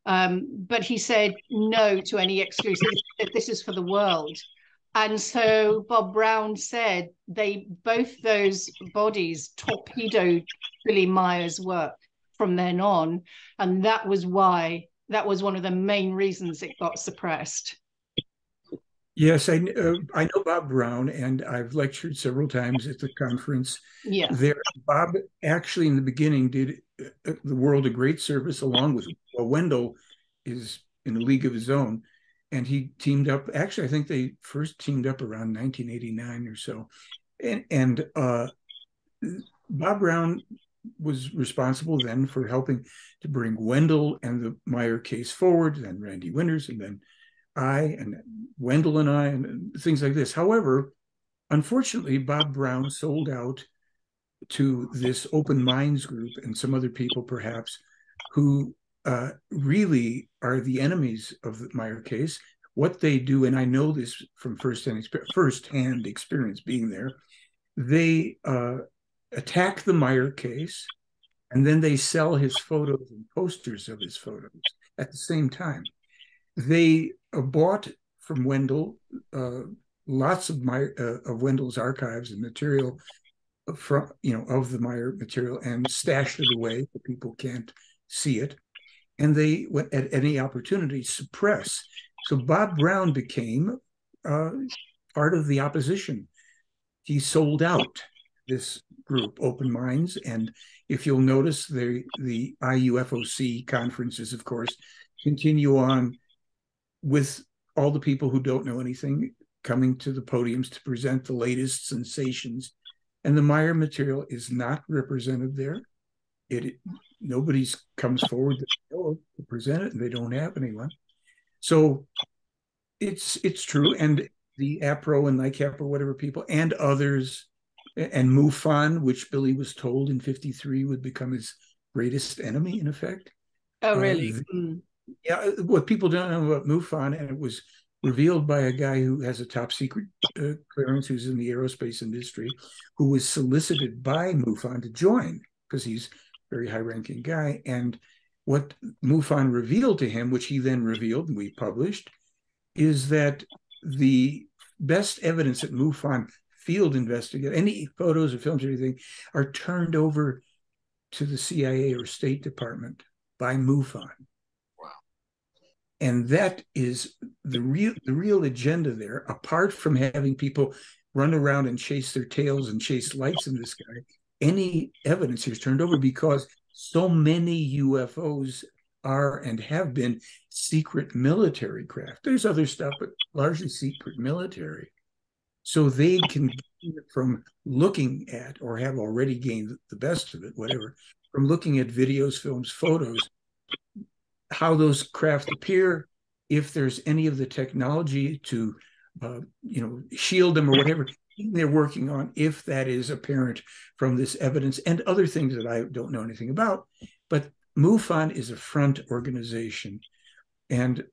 Um, but he said no to any exclusive. That this is for the world. And so Bob Brown said they both those bodies torpedoed Billy Meier's work from then on, and that was why that was one of the main reasons it got suppressed. Yes, I uh, I know Bob Brown, and I've lectured several times at the conference. Yeah, there, Bob actually in the beginning did uh, the world a great service, along with well, Wendell is in a league of his own, and he teamed up. Actually, I think they first teamed up around 1989 or so, and and uh, Bob Brown was responsible then for helping to bring Wendell and the Meier case forward, then Randy Winters, and then I and Wendell and I and things like this. However, unfortunately, Bob Brown sold out to this Open Minds group and some other people, perhaps, who uh, really are the enemies of the Meier case. what they do, and I know this from firsthand firsthand experience being there, they uh, attack the Meier case, and then they sell his photos and posters of his photos at the same time. They bought from Wendell uh, lots of my uh, of Wendell's archives and material from you know of the Meier material and stashed it away so people can't see it, and they went at any opportunity suppress. So Bob Brown became uh, part of the opposition. He sold out this group, Open Minds, and if you'll notice, the the IUFOC conferences, of course, continue on with all the people who don't know anything coming to the podiums to present the latest sensations. And the Meier material is not represented there. It nobody's comes forward to, to present it, and they don't have anyone. So it's it's true, and the APRO and NICAP or whatever people and others, and MUFON, which Billy was told in '53 would become his greatest enemy, in effect. Oh, really? Uh, mm. Yeah, what people don't know about MUFON, and it was revealed by a guy who has a top secret uh, clearance, who's in the aerospace industry, who was solicited by MUFON to join because he's a very high ranking guy. And what MUFON revealed to him, which he then revealed and we published, is that the best evidence that MUFON field investigate any photos or films or anything are turned over to the CIA or State Department by MUFON and that is the real the real agenda there apart from having people run around and chase their tails and chase lights in the sky any evidence is turned over because so many ufos are and have been secret military craft. There's other stuff but largely secret military. So they can gain from looking at or have already gained the best of it whatever from looking at videos films photos how those craft appear, if there's any of the technology to, uh, you know, shield them or whatever they're working on, if that is apparent from this evidence and other things that I don't know anything about. But MUFON is a front organization, and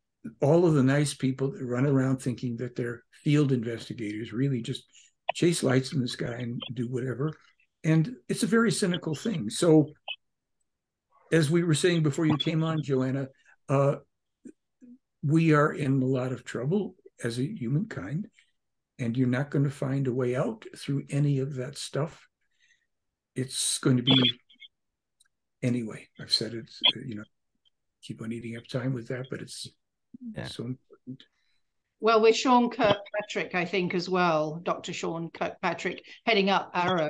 all of the nice people that run around thinking that they're field investigators really just chase lights in the sky and do whatever. And it's a very cynical thing. So as we were saying before you came on, Joanna, uh, we are in a lot of trouble as a humankind, and you're not going to find a way out through any of that stuff. It's going to be anyway. I've said it. You know, keep on eating up time with that, but it's yeah. so important. Well, with Sean Kirkpatrick, I think as well, Dr. Sean Kirkpatrick heading up AARO,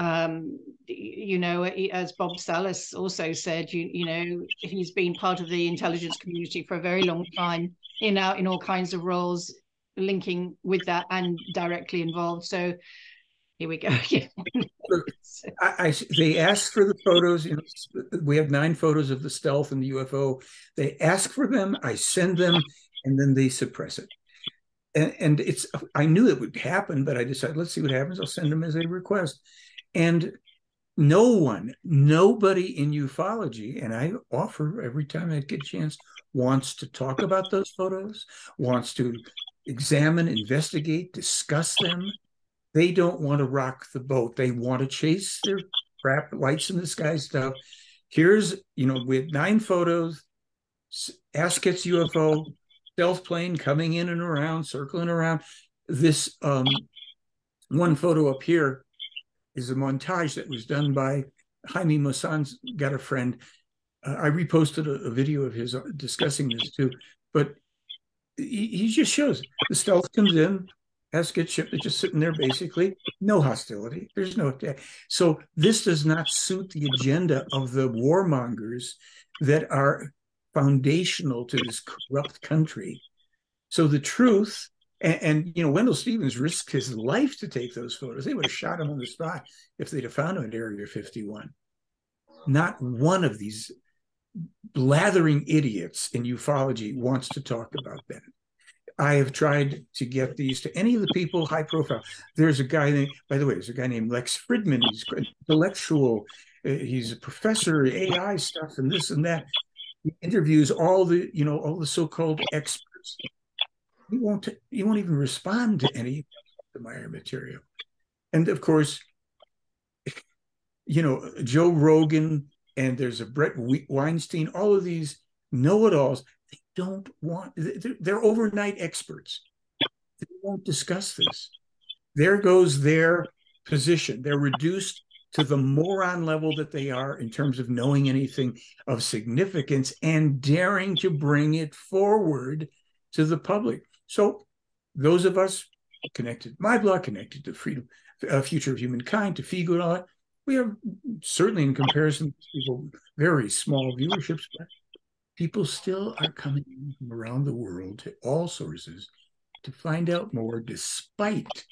um, you know, as Bob Salas also said, you, you know, he's been part of the intelligence community for a very long time in out in all kinds of roles, linking with that and directly involved. So here we go. (laughs) I, I, they ask for the photos. You know, we have nine photos of the stealth and the UFO. They ask for them. I send them, and then they suppress it. And, and it's I knew it would happen, but I decided let's see what happens. I'll send them as a request. And no one, nobody in ufology, and I offer every time I get a chance, wants to talk about those photos, wants to examine, investigate, discuss them. They don't want to rock the boat. They want to chase their crap, lights in the sky stuff. Here's, you know, with nine photos, Asket's UFO, stealth plane coming in and around, circling around. This um, one photo up here is a montage that was done by Jaime Maussan's got a friend. Uh, I reposted a, a, video of his uh, discussing this too, but he, he just shows the stealth comes in, has get shipped, it's just sitting there basically, no hostility. There's no. So this does not suit the agenda of the warmongers that are foundational to this corrupt country. So the truth and, and, you know, Wendell Stevens risked his life to take those photos. They would have shot him on the spot if they'd have found him at Area 51. Not one of these blathering idiots in ufology wants to talk about that. I have tried to get these to any of the people high profile. There's a guy named, by the way, there's a guy named Lex Fridman. He's intellectual. Uh, he's a professor AI stuff and this and that. He interviews all the, you know, all the so-called experts he won't he won't even respond to any of the Meier material. And of course, you know, Joe Rogan and there's a Bret Weinstein, all of these know-it-alls, they don't want they're, they're overnight experts. They won't discuss this. There goes their position. They're reduced to the moron level that they are in terms of knowing anything of significance and daring to bring it forward to the public. So, those of us connected, my blog connected to freedom, uh, future of humankind, to that, we have certainly in comparison to people very small viewerships, but people still are coming from around the world to all sources to find out more, despite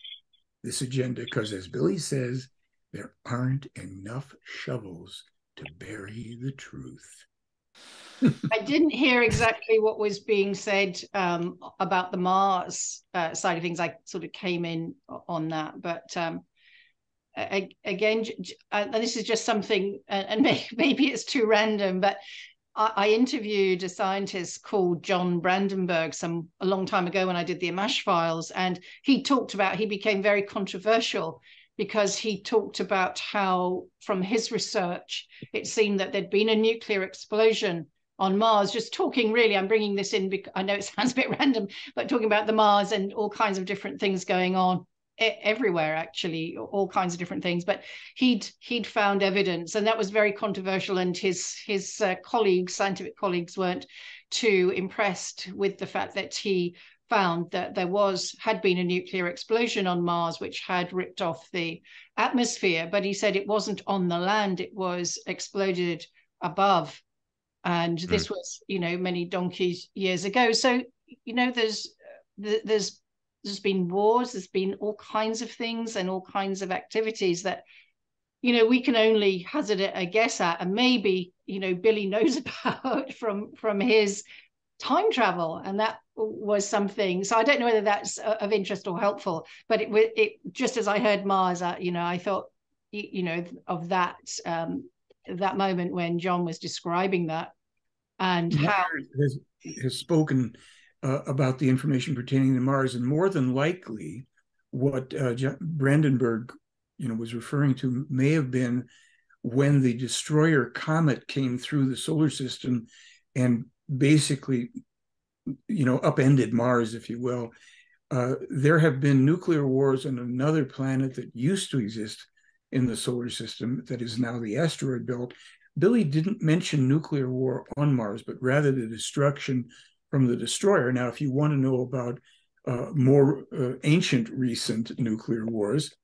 this agenda. Because as Billy says, there aren't enough shovels to bury the truth. (laughs) I didn't hear exactly what was being said um, about the Mars uh, side of things. I sort of came in on that, but um, again, and this is just something, and (laughs) maybe it's too random, but I interviewed a scientist called John Brandenburg some a long time ago when I did the Amash files, and he talked about he became very controversial because he talked about how, from his research, it seemed that there'd been a nuclear explosion on Mars. Just talking, really, I'm bringing this in because I know it (laughs) sounds a bit random, but talking about the Mars and all kinds of different things going on everywhere actually all kinds of different things but he'd he'd found evidence and that was very controversial and his his uh, colleagues scientific colleagues weren't too impressed with the fact that he found that there was had been a nuclear explosion on Mars which had ripped off the atmosphere but he said it wasn't on the land it was exploded above and mm. this was you know many donkeys years ago so you know there's there's there's been wars there's been all kinds of things and all kinds of activities that you know we can only hazard a guess at and maybe you know billy knows (laughs) about from from his time travel and that was something so i don't know whether that's of interest or helpful but it it just as i heard mars uh, you know i thought you know of that um that moment when john was describing that and how has, has spoken uh, about the information pertaining to Mars, and more than likely, what uh, Brandenburg, you know, was referring to may have been when the destroyer comet came through the solar system and basically, you know, upended Mars, if you will. Uh, there have been nuclear wars on another planet that used to exist in the solar system that is now the asteroid belt. Billy didn't mention nuclear war on Mars, but rather the destruction from the destroyer. Now, if you want to know about uh, more uh, ancient recent nuclear wars,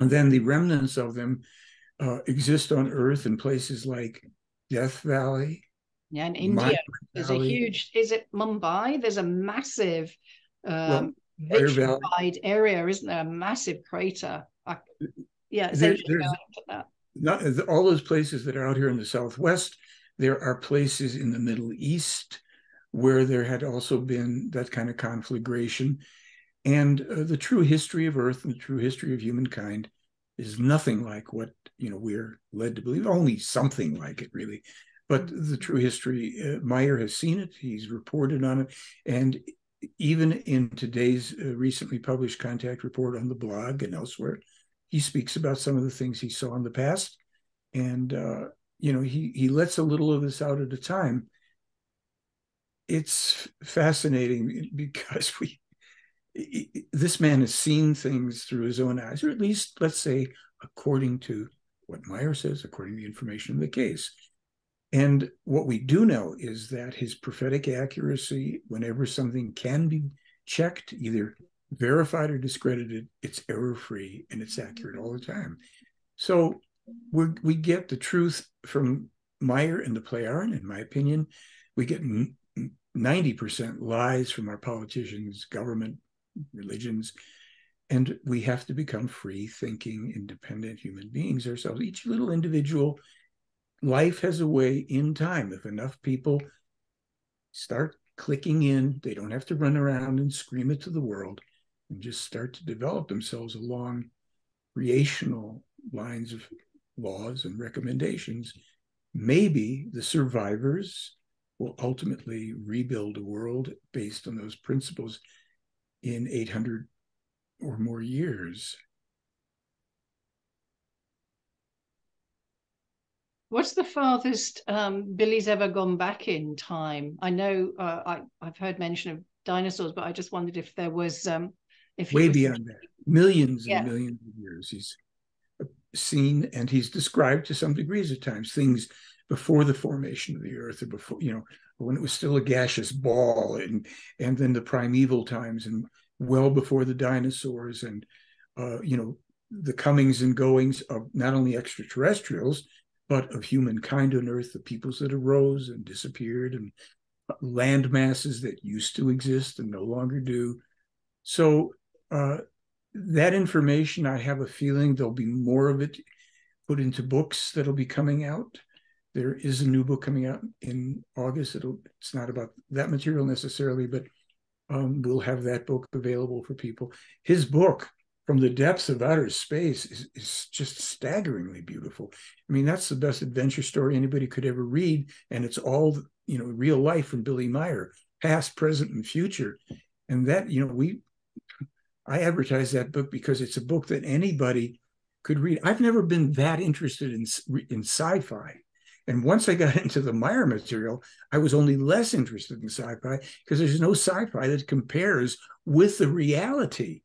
then the remnants of them uh, exist on Earth in places like Death Valley. Yeah, in India, there's a huge. Is it Mumbai? There's a massive um, well, area, isn't there? A massive crater. I, yeah, there, not all those places that are out here in the southwest. There are places in the Middle East where there had also been that kind of conflagration. And uh, the true history of Earth and the true history of humankind is nothing like what you know we're led to believe. Only something like it, really. But the true history, uh, Meier has seen it. He's reported on it, and even in today's uh, recently published contact report on the blog and elsewhere, he speaks about some of the things he saw in the past, and uh, you know he he lets a little of this out at a time it's fascinating (laughs) because we this man has seen things through his own eyes, or at least let's say according to what Meier says, according to the information in the case. And what we do know is that his prophetic accuracy, whenever something can be checked, either verified or discredited, it's error free and it's accurate all the time. So we we get the truth from Meier and the Plejaren, in my opinion. We get 90% lies from our politicians, government, religions. And we have to become free thinking, independent human beings ourselves. Each little individual life has a way in time. If enough people start clicking in, they don't have to run around and scream it to the world and just start to develop themselves along creational lines of laws and recommendations. Maybe the survivors will ultimately rebuild a world based on those principles. in 800 or more years. What's the farthest um, Billy's ever gone back in time? I know uh, I, I've heard mention of dinosaurs, but I just wondered if there was um, if way was... beyond that, millions yeah. and millions of years. He's seen and he's described to some degrees at times things before the formation of the earth or before you know when it was still a gaseous ball and and then the primeval times and well before the dinosaurs and uh, you know the comings and goings of not only extraterrestrials but of humankind on earth the peoples that arose and disappeared and land masses that used to exist and no longer do so uh, that information i have a feeling there'll be more of it put into books that'll be coming out there is a new book coming out in August. It'll it's not about that material necessarily, but um, we'll have that book available for people. His book, From the Depths of Outer Space, is, is just staggeringly beautiful. I mean, that's the best adventure story anybody could ever read, and it's all you know, real life from Billy Meier, past, present, and future. And that you know, we I advertise that book because it's a book that anybody could read. I've never been that interested in in sci-fi and once I got (laughs) into the Meier material, I was only less interested in sci fi because there's no sci fi that compares with the reality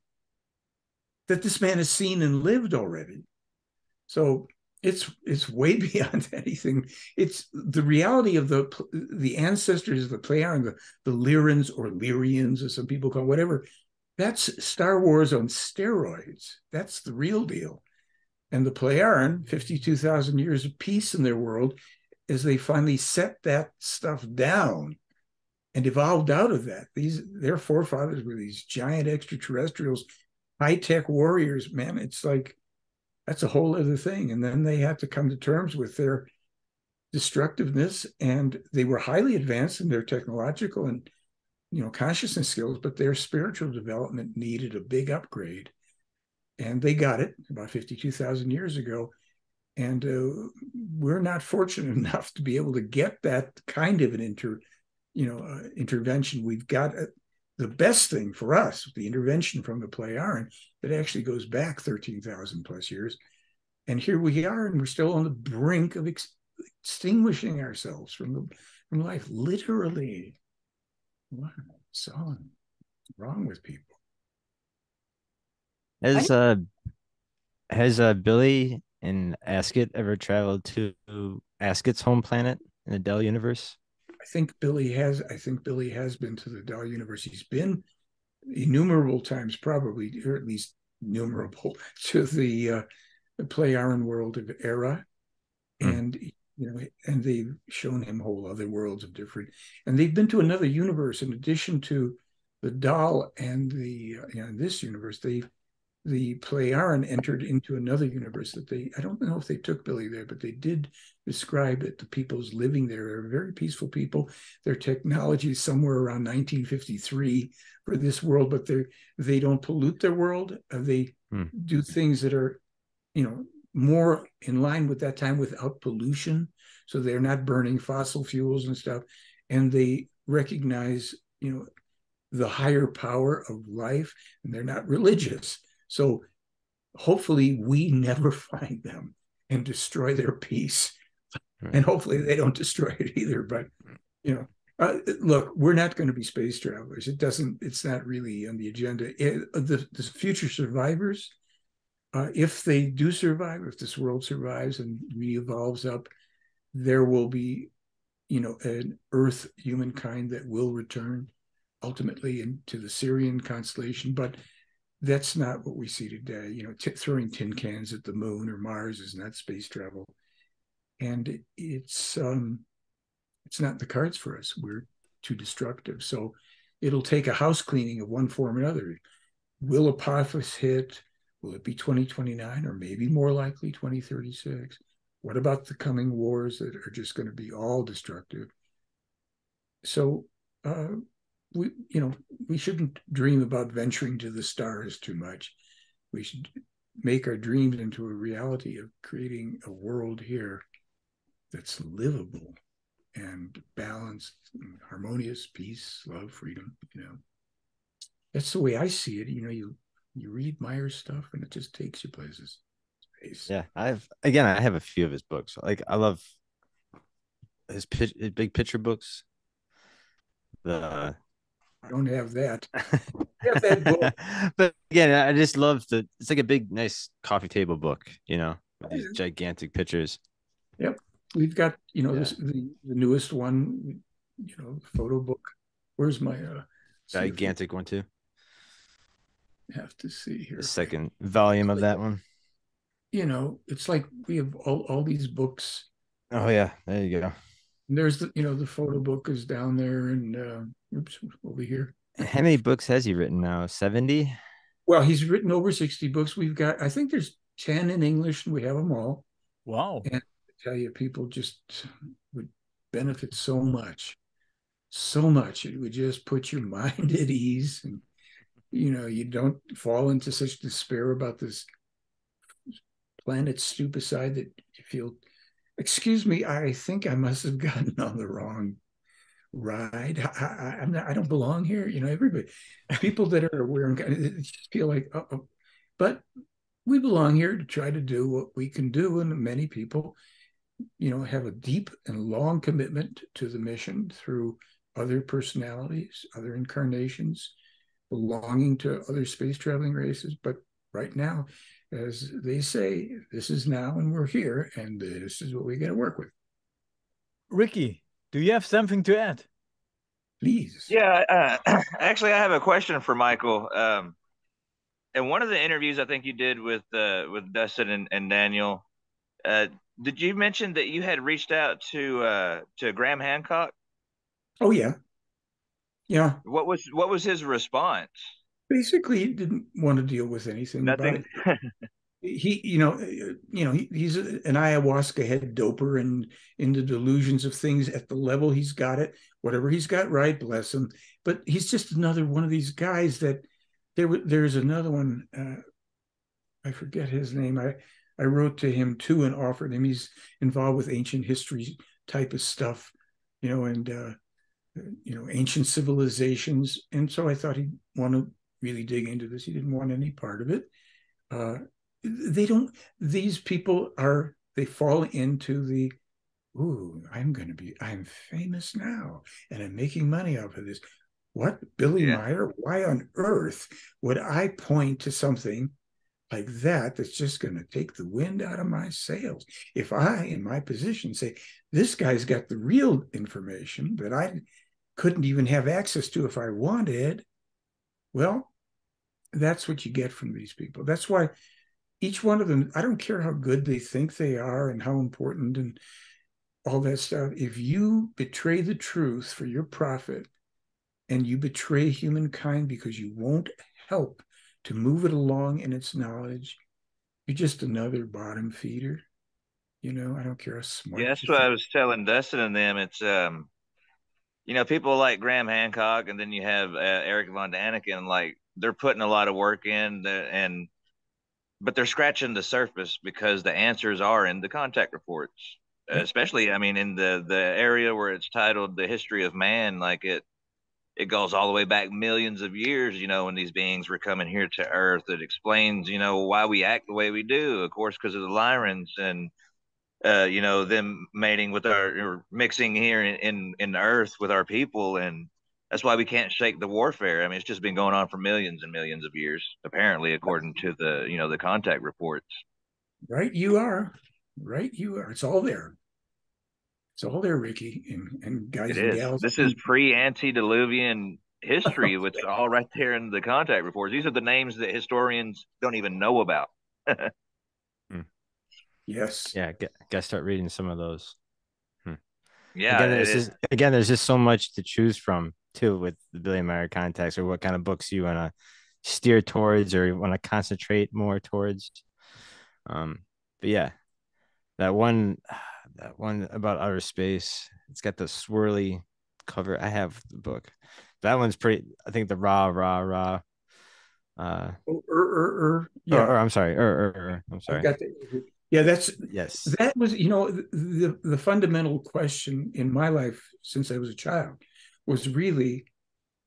that this man has seen and lived already. So it's it's way (laughs) beyond anything. It's the reality of the the ancestors of the Plejaren, the, the Lyrans or Lyrians, as some people call it, whatever. That's Star Wars on steroids. That's the real deal and the Plejaren, 52,000 years of peace in their world, as they finally set that stuff down and evolved out of that. These their forefathers were these giant extraterrestrials, high-tech warriors, man. It's like that's a whole other thing. And then they had to come to terms with their destructiveness, and they were highly advanced in their technological and you know consciousness skills, but their spiritual development needed a big upgrade and they got it about 52,000 years ago. And uh, we're not fortunate (laughs) enough to be able to get that kind of an inter, you know, uh, intervention. We've got a, the best thing for us, the intervention from the Plejaren, that actually goes back 13,000 plus years. And here we are, and we're still on the brink of ex- extinguishing ourselves from the from life, literally. What's on wrong with people? Has uh has uh Billy and Asket ever traveled to Asket's home planet in the DAL universe? I think Billy has. I think Billy has been to the DAL universe. He's been innumerable times, probably, or at least numerable, (laughs) to the uh, the Plejaren world of Erra, mm. and you know, and they've shown him whole other worlds of different, and they've been to another universe in addition to the DAL and the uh, you know, this universe. They the Plejaren entered into another universe that they, I don't know if they took Billy there, but they did describe it. The people's living there are very peaceful people. Their technology is somewhere around 1953 for this world, but they they don't pollute their world. Uh, they hmm. do things that are, you know, more in line with that time without pollution. So they're not burning fossil fuels and stuff. And they recognize, you know, the higher power of life, and they're not religious so hopefully we never (laughs) find them and destroy their peace. Right. And hopefully they don't destroy it either. But, you know, uh, look, we're not going to be space travelers. It doesn't, it's not really on the agenda. It, uh, the, the future survivors, uh, if they do survive, if this world survives and re-evolves up, there will be, you know, an Earth humankind that will return ultimately into the Syrian constellation. But that's not what we see today. You know, t- throwing tin cans at the moon or Mars is not space travel, and it, it's um, it's not the cards for us. We're too destructive. So it'll take a house cleaning of one form or another. Will Apophis hit? Will it be 2029 or maybe more likely 2036? What about the coming wars that are just going to be all destructive? So uh, we you know we shouldn't dream about venturing to the stars too much we should make our dreams into a reality of creating a world here that's livable and balanced and harmonious peace love freedom you know that's the way I see it. You know, you you read Meier's stuff and it just takes you places. Space. Yeah, I've again, I have a few of his books. Like I love his, pitch, his big picture books. The I don't have that. (laughs) Have that (laughs) but again, I just love the. It's like a big, nice coffee table book. You know, with these gigantic pictures. Yep, we've got you know Yeah. this the, the newest one. You know, photo book. Where's my uh? see if we Gigantic one too. Have to see here. The second volume of that one. You know, it's like we have all all these books. Oh yeah, there you go. And there's the you know the photo book is down there and uh, oops over here. How many books has he written now? Seventy. Well, he's written over sixty books. We've got I think there's ten in English and we have them all. Wow. And I tell you, people just would benefit so much, so much. It would just put your (laughs) mind at ease, and you know, you don't fall into such despair about this planet stupicide that you feel. Excuse me, I think I must have gotten on the wrong ride. I, I, I'm not. I don't belong here. You know, everybody, people that are wearing, uh, just feel like, oh, but we belong here to try to do what we can do, and many people you know have a deep and long commitment to the mission through other personalities other incarnations belonging to other space traveling races but right now as they say this is now and we're here and this is what we got to work with Ricky, do you have something to add? please Yeah, uh, (clears throat) actually, I have a question for Michael. Um, in one of the interviews I think you did with uh, with Dustin and, and Daniel, uh, did you mention that you had reached out to uh, to Graham Hancock? oh yeah yeah What was what was his response? basically he didn't want to deal with anything about Nothing. (laughs) he you know uh, you know he, he's an ayahuasca head doper and into delusions of things at the level he's got it whatever he's got right bless him. But he's just another one of these guys that there there's another one uh, i forget his name. I i wrote to him too and offered him. He's involved with ancient history type of stuff you know and uh you know ancient civilizations. And so i thought he'd want to really dig into this. He didn't want any part of it. Uh they don't these people are they fall into the ooh i'm going to be i'm famous now and i'm making money off of this. What billy Yeah. meier? Why on earth would i point to something like that that's just going to take the wind out of my sails? If i in my position say this guy's got the real information that i couldn't even have access to if i wanted well that's what you get from these people. That's why each one of them i don't care how good they think they are and how important and all that stuff if you betray the truth for your profit and you betray humankind because you won't help to move it along in its knowledge you're just another bottom feeder you know i don't care how smart Yeah, that's what I was telling Dustin and them. It's um, you know, people like Graham Hancock, and then you have uh, Eric von Däniken. Like they're putting a lot of work in, the, and but they're scratching the surface because the answers are in the contact reports. Especially, I mean, in the the area where it's titled "The History of Man," like it it goes all the way back millions of years. You know, when these beings were coming here to Earth, it explains, you know, why we act the way we do. Of course, because of the Lyrans and uh, you know, them mating with our or mixing here in, in in earth with our people, and that's why we can't shake the warfare. I mean, it's just been going on for millions and millions of years, apparently, according to the you know the contact reports. right you are right you are it's all there it's all there ricky and, and guys It and is. gals This is pre-antediluvian history, (laughs) which is all right there in the contact reports. These are the names that historians don't even know about. (laughs) Hmm. yes Yeah, get, gotta start reading some of those. Hmm. Yeah, again, it there's just, again, there's just so much to choose from too with the Billy Meier contacts or what kind of books you want to steer towards or you want to concentrate more towards. Um, but yeah, that one, (sighs) that one about outer space, it's got the swirly cover. I have the book. That one's pretty. I think the rah rah rah. Uh, oh, er, er, er. yeah. yeah or, I'm sorry. Er, er, er, I'm sorry. the, yeah that's yes. that was you know the the fundamental question in my life since i was a child was really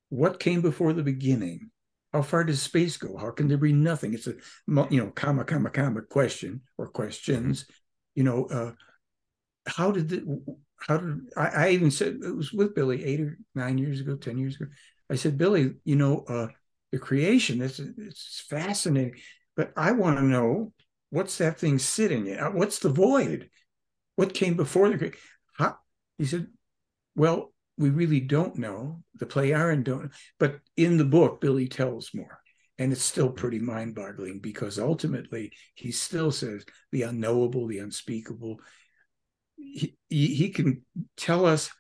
what came before the beginning How far does space go? How can there be nothing? It's a you know comma comma comma question or questions. You know, uh, how did the how did I, I even said it was with Billy eight or nine years ago, ten years ago. I said, Billy, you know, uh, the creation it's it's fascinating, but I want to know what's that thing sitting in? What's the void? What came before the? He said, well, we really don't know. The Plejaren don't, but in the book, Billy tells more. And it's still pretty mind boggling because ultimately he still says the unknowable, the unspeakable. He, he, he can tell us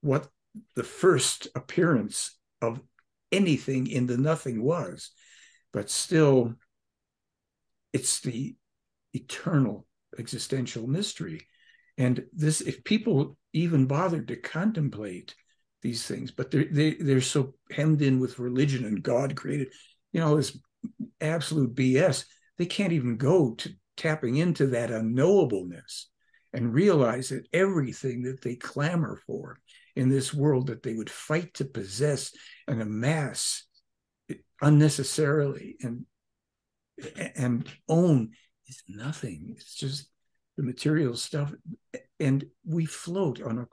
what the first appearance of anything in the nothing was, but still it's the eternal existential mystery. And this, if people even bothered to contemplate these things, but they're they, they're so hemmed in with religion and God created, you know, this absolute BS. They can't even go to tapping into that unknowableness and realize that everything that they clamor for in this world that they would fight to possess and amass unnecessarily and and own is nothing. It's just the material stuff. And we float on a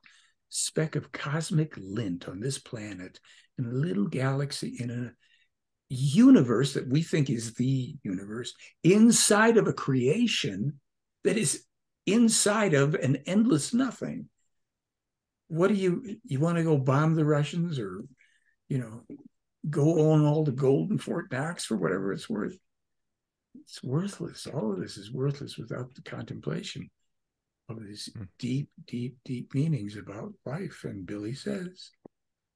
speck of cosmic lint on this planet in a little galaxy in a universe that we think is the universe inside of a creation that is inside of an endless nothing. What do you you want to go bomb the russians or you know go on all the gold in fort knox for whatever it's worth? It's worthless. All of this is worthless without the contemplation of these mm. deep, deep, deep meanings about life. And Billy says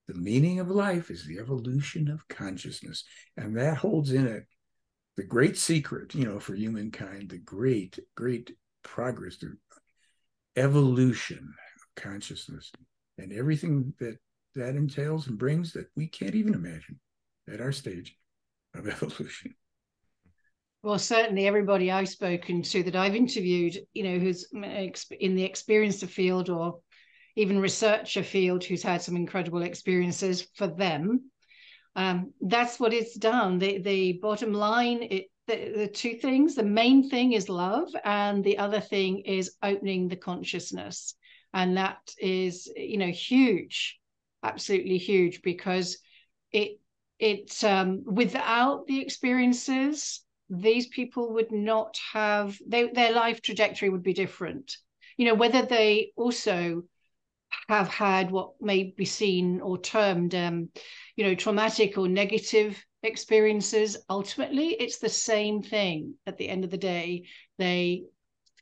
the meaning of life is the evolution of consciousness. And that holds in it the great secret, you know, for humankind, the great, great progress, the evolution of consciousness and everything that that entails and brings that we can't even imagine at our stage of (laughs) evolution. Well, certainly everybody I've spoken to that I've interviewed, you know, who's in the experiencer field or even researcher field who's had some incredible experiences for them, um, that's what it's done. The the bottom line, it, the, the two things, the main thing is love, and the other thing is opening the consciousness, and that is, you know, huge, absolutely huge because it it um, without the experiences these people would not have they, their life trajectory would be different. You know whether they also have had what may be seen or termed um, you know traumatic or negative experiences ultimately it's the same thing. At the end of the day they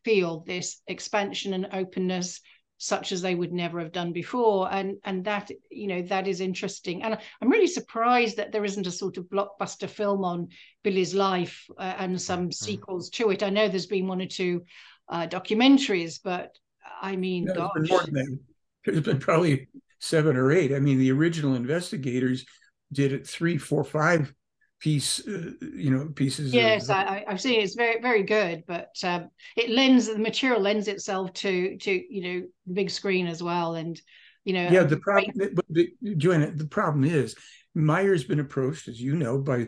feel this expansion and openness such as they would never have done before. And and that you know that is interesting. And i'm really surprised that there isn't a sort of blockbuster film on billy's life uh, and some mm-hmm. sequels to it. I know there's been one or two uh, documentaries but i mean no, gosh. more than there's been probably seven or eight. I mean the original investigators did it three four five piece uh, you know pieces yes of, I, i've seen it's very very good but um, it lends the material lends itself to to you know the big screen as well and you know yeah the problem but the, joanna the problem is Meier's been approached as you know by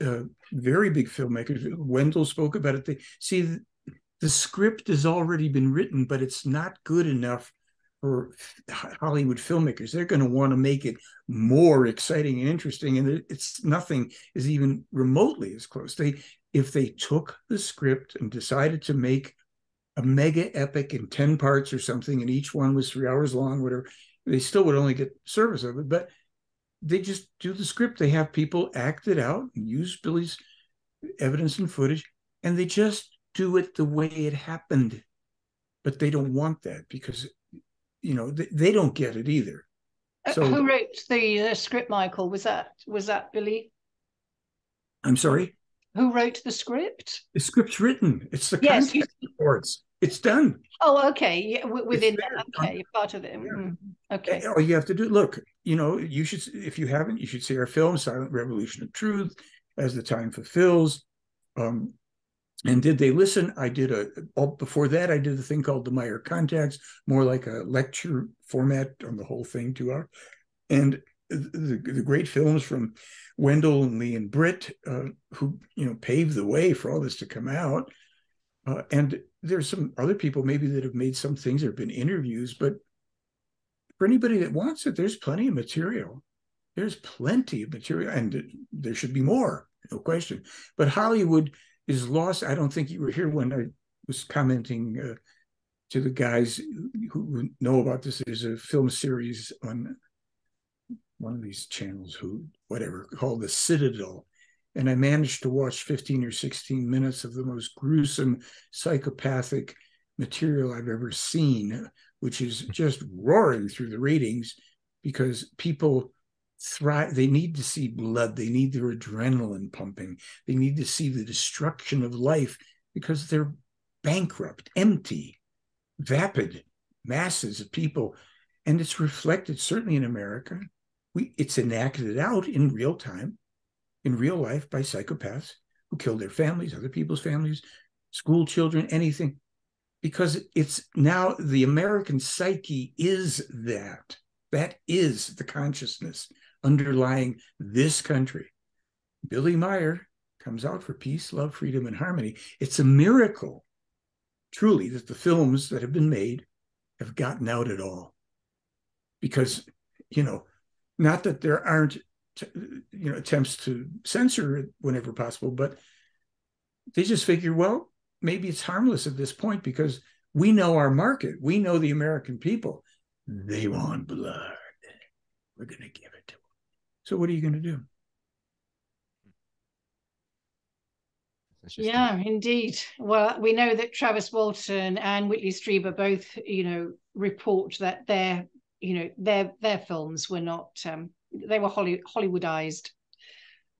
uh, very big filmmakers. Wendelle spoke about it. They see the, the script has already been written but it's not good enough for Hollywood filmmakers. They're going to want to make it more exciting and interesting, and it's nothing is even remotely as close. They if they took the script and decided to make a mega epic in 10 parts or something, and each one was three hours long, whatever, they still would only get service of it. But they just do the script. They have people act it out and use Billy's evidence and footage, and they just do it the way it happened. But they don't want that because you know they, they don't get it either. Uh, so who wrote the uh, script michael? Was that was that billy? I'm sorry? Who wrote the script? The script's written. It's the yes, context you... reports it's done. Oh okay. Yeah, within that. Okay part of it. Yeah. mm okay. All you have to do look you know you should if you haven't you should see our film silent revolution of truth as the time fulfills. Um, and did they listen? I did a before that. I did a thing called the Meier Contacts, more like a lecture format on the whole thing, two hours. And the, the great films from Wendelle and Lee and Britt, uh, who you know paved the way for all this to come out. Uh, and there's some other people maybe that have made some things. There have been interviews, but for anybody that wants it, there's plenty of material. There's plenty of material, and there should be more, no question. But Hollywood is lost. I don't think you were here when I was commenting uh, to the guys who, know about this. There's a film series on one of these channels who whatever called the citadel and i managed to watch 15 or 16 minutes of the most gruesome psychopathic material i've ever seen which is just roaring through the ratings because people thrive they need to see blood they need their adrenaline pumping they need to see the destruction of life because they're bankrupt empty vapid masses of people. And it's reflected certainly in america. We it's enacted out in real time, in real life by psychopaths who kill their families, other people's families, school children, anything, because it's now the American psyche is that. That is the consciousness underlying this country. Billy Meier comes out for peace, love, freedom, and harmony. It's a miracle, truly, that the films that have been made have gotten out at all. Because, you know, not that there aren't, you know, attempts to censor it whenever possible, but they just figure, well, maybe it's harmless at this point because we know our market. We know the American people. They want blood. We're going to give it to. So what are you going to do? Yeah, indeed. Well, we know that Travis Walton and Whitley Strieber both, you know, report that their you know their their films were not um, they were Holly, Hollywoodized,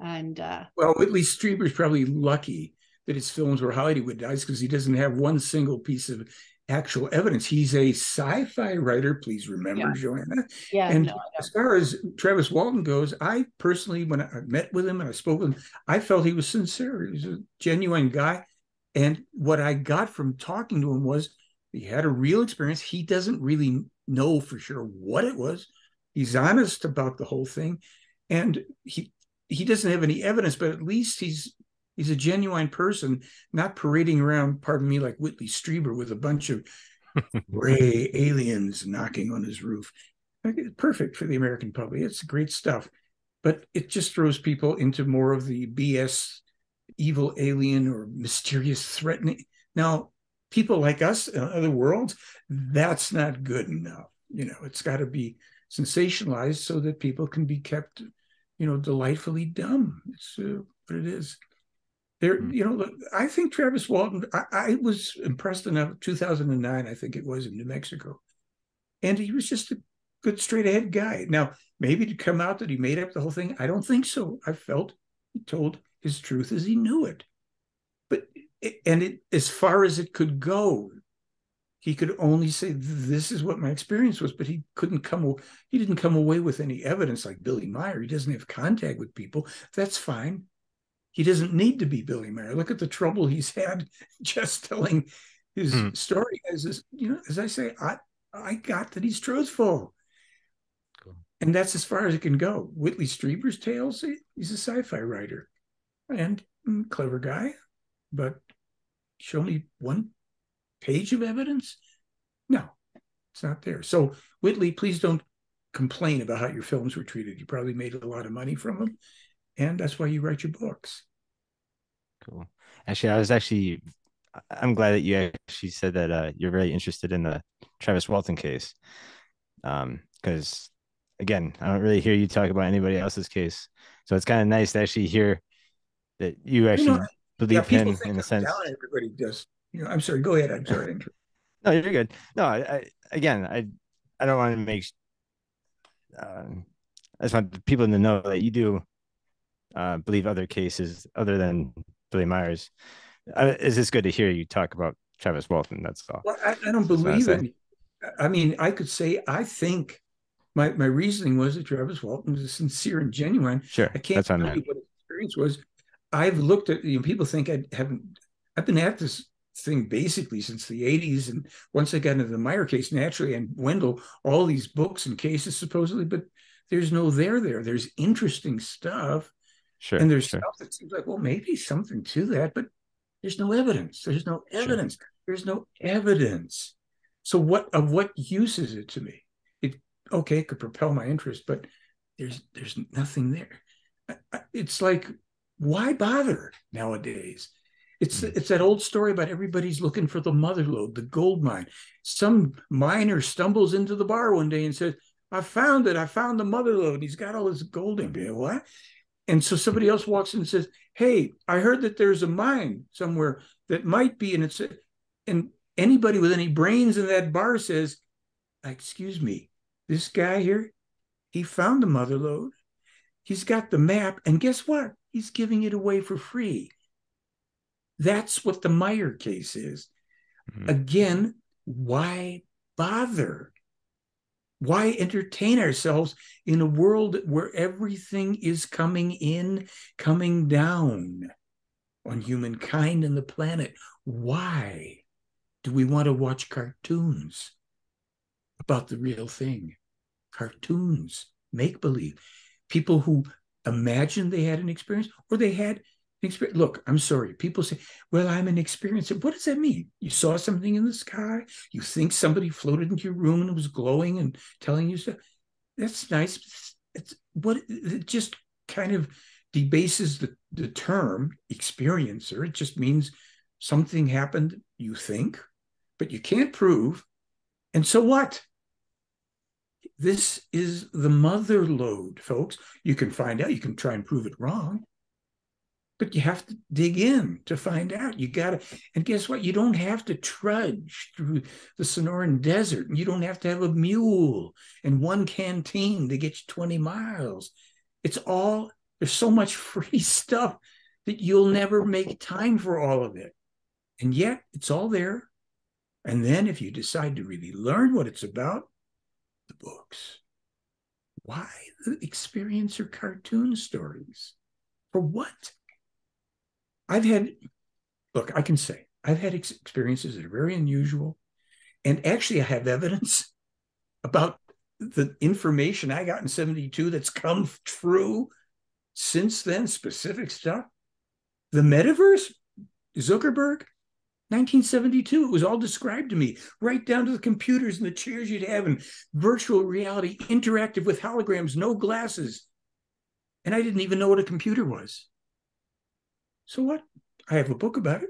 and uh, well, Whitley least Strieber's probably lucky that his films were Hollywoodized because he doesn't have one single piece of actual evidence. He's a sci-fi writer. Please remember, yeah. Joanna. Yeah. And no, as far as Travis Walton goes, I personally, when I met with him and I spoke with him, I felt he was sincere. He was a genuine guy. And what I got from talking to him was he had a real experience. He doesn't really know for sure what it was. He's honest about the whole thing, and he he doesn't have any evidence, but at least he's he's a genuine person, not parading around, pardon me, like Whitley Strieber with a bunch of (laughs) gray aliens knocking on his roof. Perfect for the American public. It's great stuff, but it just throws people into more of the BS, evil alien or mysterious threatening. Now, people like us in other worlds, that's not good enough. You know, it's got to be sensationalized so that people can be kept, you know, delightfully dumb. It's uh, what it is. There, mm-hmm. you know, I think Travis Walton. I, I was impressed enough. 2009, I think it was in New Mexico, and he was just a good, straight ahead guy. Now, maybe to come out that he made up the whole thing, I don't think so. I felt he told his truth as he knew it. But and it as far as it could go he could only say this is what my experience was but he couldn't come he didn't come away with any evidence like billy Meier. he doesn't have contact with people that's fine he doesn't need to be billy Meier. look at the trouble he's had (laughs) just telling his hmm. story as this, you know as i say i i got that he's truthful cool. and that's as far as it can go whitley strieber's tales he's a sci-fi writer and mm, clever guy but show me one page of evidence? No, it's not there. So, Whitley, please don't complain about how your films were treated. You probably made a lot of money from them, and that's why you write your books. Cool. Actually, I was actually, I'm glad that you actually said that uh, you're very interested in the Travis Walton case. Um, because again, I don't really hear you talk about anybody else's case. So it's kind of nice to actually hear that you actually you know, believe yeah, him in the sense. Everybody does. You know, I'm sorry. Go ahead. I'm sorry. (laughs) no, you're good. No, I, I again, I I don't want to make. Uh, I just want people to know that you do uh, believe other cases other than Billy Meier's. Uh, it's just good to hear you talk about Travis Walton. That's all. Well, I, I don't believe it. I mean, I could say I think my my reasoning was that Travis Walton was sincere and genuine. Sure, I can't tell you what his experience was. I've looked at you know people think I haven't. I've been at this thing basically since the 80s and once I got into the Meier case naturally and Wendelle all these books and cases supposedly but there's no there there. There's interesting stuff. Sure. and there's sure. stuff that seems like, well, maybe something to that, but there's no evidence. There's no Sure. evidence. There's no evidence. So what of what use is it to me? It okay, it could propel my interest, but there's there's nothing there. It's like, why bother nowadays? It's Mm. it's that old story about everybody's looking for the mother lode, the gold mine. Some miner stumbles into the bar one day and says, I found it. I found the mother lode. He's got all this gold in it. What? And so somebody else walks in and says, Hey, I heard that there's a mine somewhere that might be, and it's and anybody with any brains in that bar says, Excuse me, this guy here, he found the mother lode. He's got the map, and guess what? He's giving it away for free. That's what the Meier case is. Mhm. Again, why bother? Why entertain ourselves in a world where everything is coming in, coming down on humankind and the planet? Why do we want to watch cartoons about the real thing? Cartoons, make believe. People who imagined they had an experience or they had experience. Look, I'm sorry. People say, well, I'm an experiencer. What does that mean? You saw something in the sky? You think somebody floated into your room and was glowing and telling you stuff? That's nice. It's, what it just kind of debases the, the term experiencer. It just means something happened, you think, but you can't prove. And so what? This is the mother lode, folks. You can find out, you can try and prove it wrong, but you have to dig in to find out. You got to, and guess what? You don't have to trudge through the Sonoran Desert. You don't have to have a mule and one canteen to get you 20 miles. It's all, there's so much (laughs) free stuff that you'll never make time for all of it. And yet it's all there. And then if you decide to really learn what it's about, the books. Why the experiencer cartoon stories? For what? I've had, look, I can say I've had ex- experiences that are very unusual. And actually, I have evidence (laughs) about the information I got in 72 that's come true since then, specific stuff. The metaverse, Zuckerberg, 1972, it was all described to me, right down to the computers and the chairs you'd have, and virtual reality, interactive with holograms, no glasses. And I didn't even know what a computer was. So what? I have a book about it.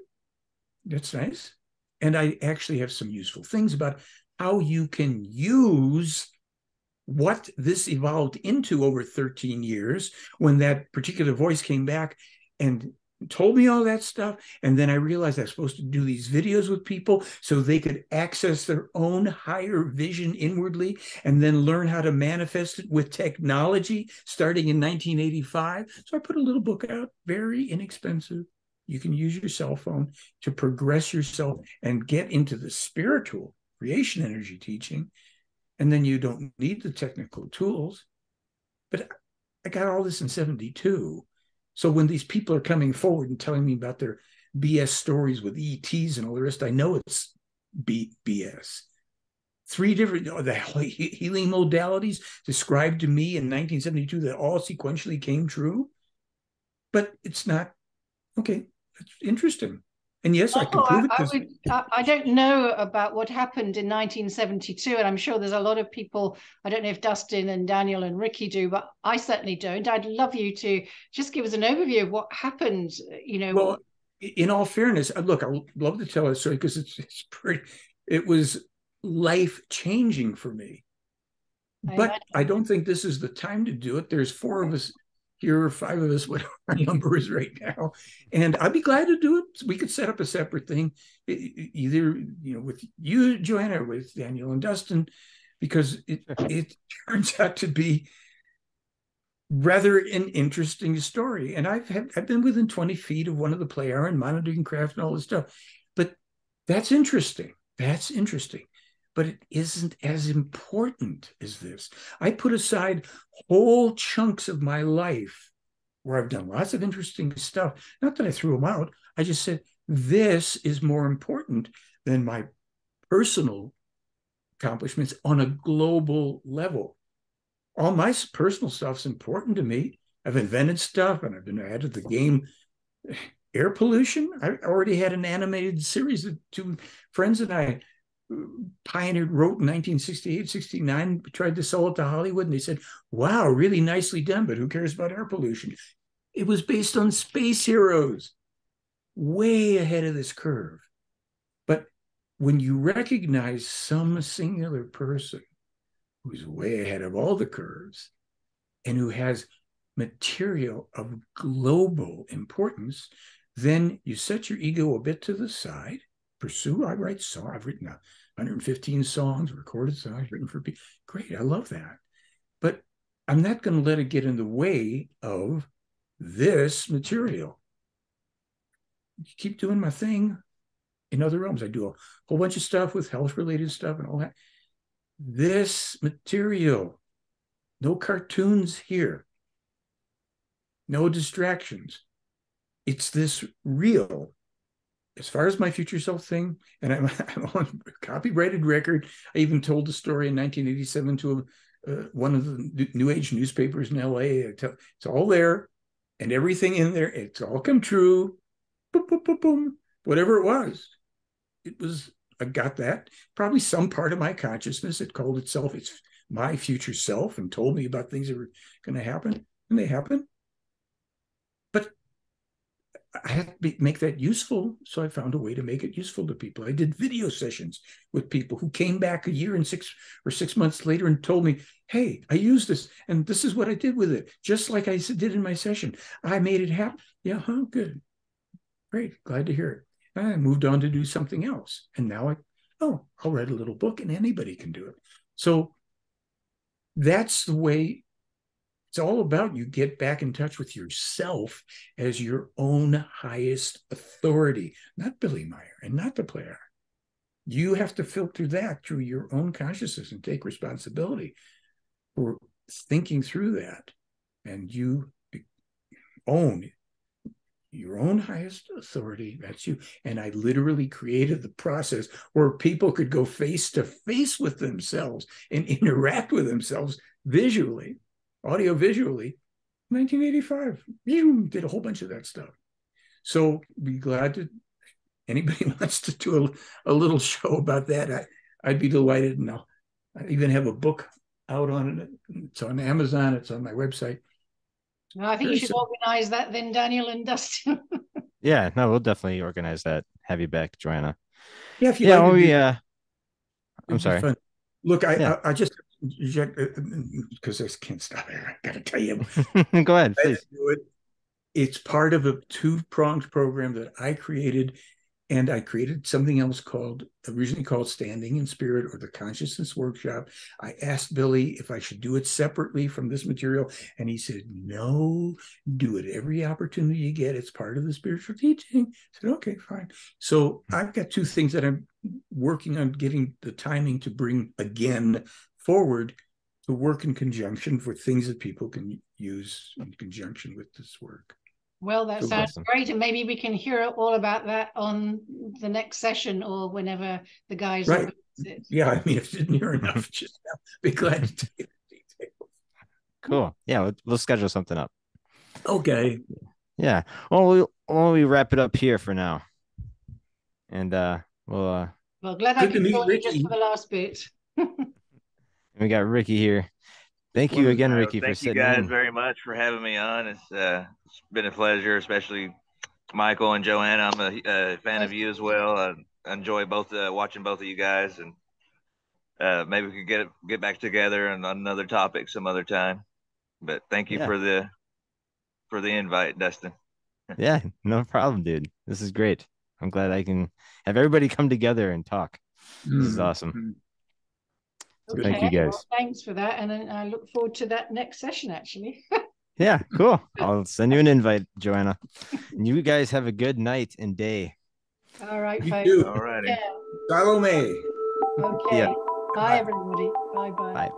That's nice. And I actually have some useful things about how you can use what this evolved into over 13 years when that particular voice came back and told me all that stuff. And then I realized I was supposed to do these videos with people so they could access their own higher vision inwardly and then learn how to manifest it with technology starting in 1985. So I put a little book out, very inexpensive. You can use your cell phone to progress yourself and get into the spiritual creation energy teaching. And then you don't need the technical tools. But I got all this in 72. So when these people are coming forward and telling me about their BS stories with ETs and all the rest, I know it's B- BS. Three different the healing modalities described to me in 1972 that all sequentially came true, but it's not okay. It's interesting, and yes, I can Oh, prove it. I, would, I, I don't know about what happened in 1972, and I'm sure there's a lot of people. I don't know if Dustin and Daniel and Ricky do, but I certainly don't. I'd love you to just give us an overview of what happened. You know, well, in all fairness, uh, look, I love to tell a story because it's it's pretty. It was life changing for me, I but imagine. I don't think this is the time to do it. There's four of us here, or five of us, (laughs) whatever our number is right now, and I'd be glad to do it. We could set up a separate thing, either you know with you, Joanna, or with Daniel and Dustin, because it (laughs) it turns out to be rather an interesting story. And I've had, I've been within 20 feet of one of the play and monitoring craft and all this stuff. But that's interesting. That's interesting. But it isn't as important as this. I put aside whole chunks of my life where I've done lots of interesting stuff. Not that I threw them out. I just said, this is more important than my personal accomplishments on a global level all my personal stuff's important to me. I've invented stuff and I've been added the game (sighs) air pollution. I already had an animated series that two friends and I pioneered, wrote in 1968, 69, tried to sell it to Hollywood, and they said, wow, really nicely done, but who cares about air pollution? It was based on space heroes, way ahead of this curve. But when you recognize some singular person who's way ahead of all the curves and who has material of global importance, then you set your ego a bit to the side. Pursue. I write song. I've written 115 songs, recorded songs, written for people. Great, I love that. But I'm not going to let it get in the way of this material. Keep doing my thing in other realms. I do a whole bunch of stuff with health related stuff and all that. This material, no cartoons here, no distractions. It's this real. As far as my future self thing, and I'm, (laughs) I'm on copyrighted record. I even told the story in 1987 to a, uh, one of the New Age newspapers in LA. It's all there, and everything in there. It's all come true. Boom, boom, boom, boom. Whatever it was, it was. I got that. Probably some part of my consciousness. It called itself its my future self and told me about things that were going to happen, and they happen. I had to be, make that useful. So I found a way to make it useful to people. I did video sessions with people who came back a year and six or six months later and told me, Hey, I used this and this is what I did with it. Just like I did in my session. I made it happen. Yeah, huh? Good. Great. Glad to hear it. I moved on to do something else. And now I, oh, I'll write a little book and anybody can do it. So that's the way it's all about you get back in touch with yourself as your own highest authority, not Billy Meier and not the player. You have to filter that through your own consciousness and take responsibility for thinking through that. And you own your own highest authority. That's you. And I literally created the process where people could go face to face with themselves and interact with themselves visually audio visually 1985 did a whole bunch of that stuff. So be glad to anybody (laughs) wants to do a, a little show about that I, i'd be delighted. And I'll, i even have a book out on it. It's on amazon. It's on my website. Well, i think Very you should simple. organize that then daniel and dustin. (laughs) Yeah no we'll definitely organize that. Have you back joanna? Yeah if you yeah like oh uh, yeah i'm sorry. fun. look I, yeah. I, I just because uh, uh, I can't stop here. I got to tell you. (laughs) Go ahead, please. It's part of a two pronged program that I created, and I created something else called originally called Standing in Spirit or the Consciousness Workshop. I asked Billy if I should do it separately from this material, and he said, "No, do it every opportunity you get. It's part of the spiritual teaching." I said, "Okay, fine." So I've got two things that I'm working on getting the timing to bring again forward to work in conjunction for things that people can use in conjunction with this work. Well, that so sounds awesome. great. And maybe we can hear all about that on the next session or whenever the guys right. Yeah, I mean, if you didn't hear enough (laughs) just now, be glad to take the details. Cool. Yeah, we'll, we'll schedule something up. Okay. Yeah. Well, we well we wrap it up here for now, and uh, we'll. Uh, well, glad I could join you just for the last bit. (laughs) we got Ricky here. Thank you again, Ricky, thank for sitting you guys in. very much for having me on. It's, uh, it's been a pleasure, especially Michael and Joanna. I'm a, a fan of you as well. I enjoy both uh, watching both of you guys, and uh, maybe we could get get back together on another topic some other time. But thank you yeah. for the for the invite, Dustin. (laughs) yeah, no problem, dude. This is great. I'm glad I can have everybody come together and talk. This mm-hmm. is awesome. Okay. Thank you guys. Well, thanks for that. And I look forward to that next session, actually. (laughs) yeah, cool. I'll send you an invite, Joanna. And you guys have a good night and day. All right, you do. All righty. Salome. Okay. Yeah. Bye, everybody. Bye-bye. Bye.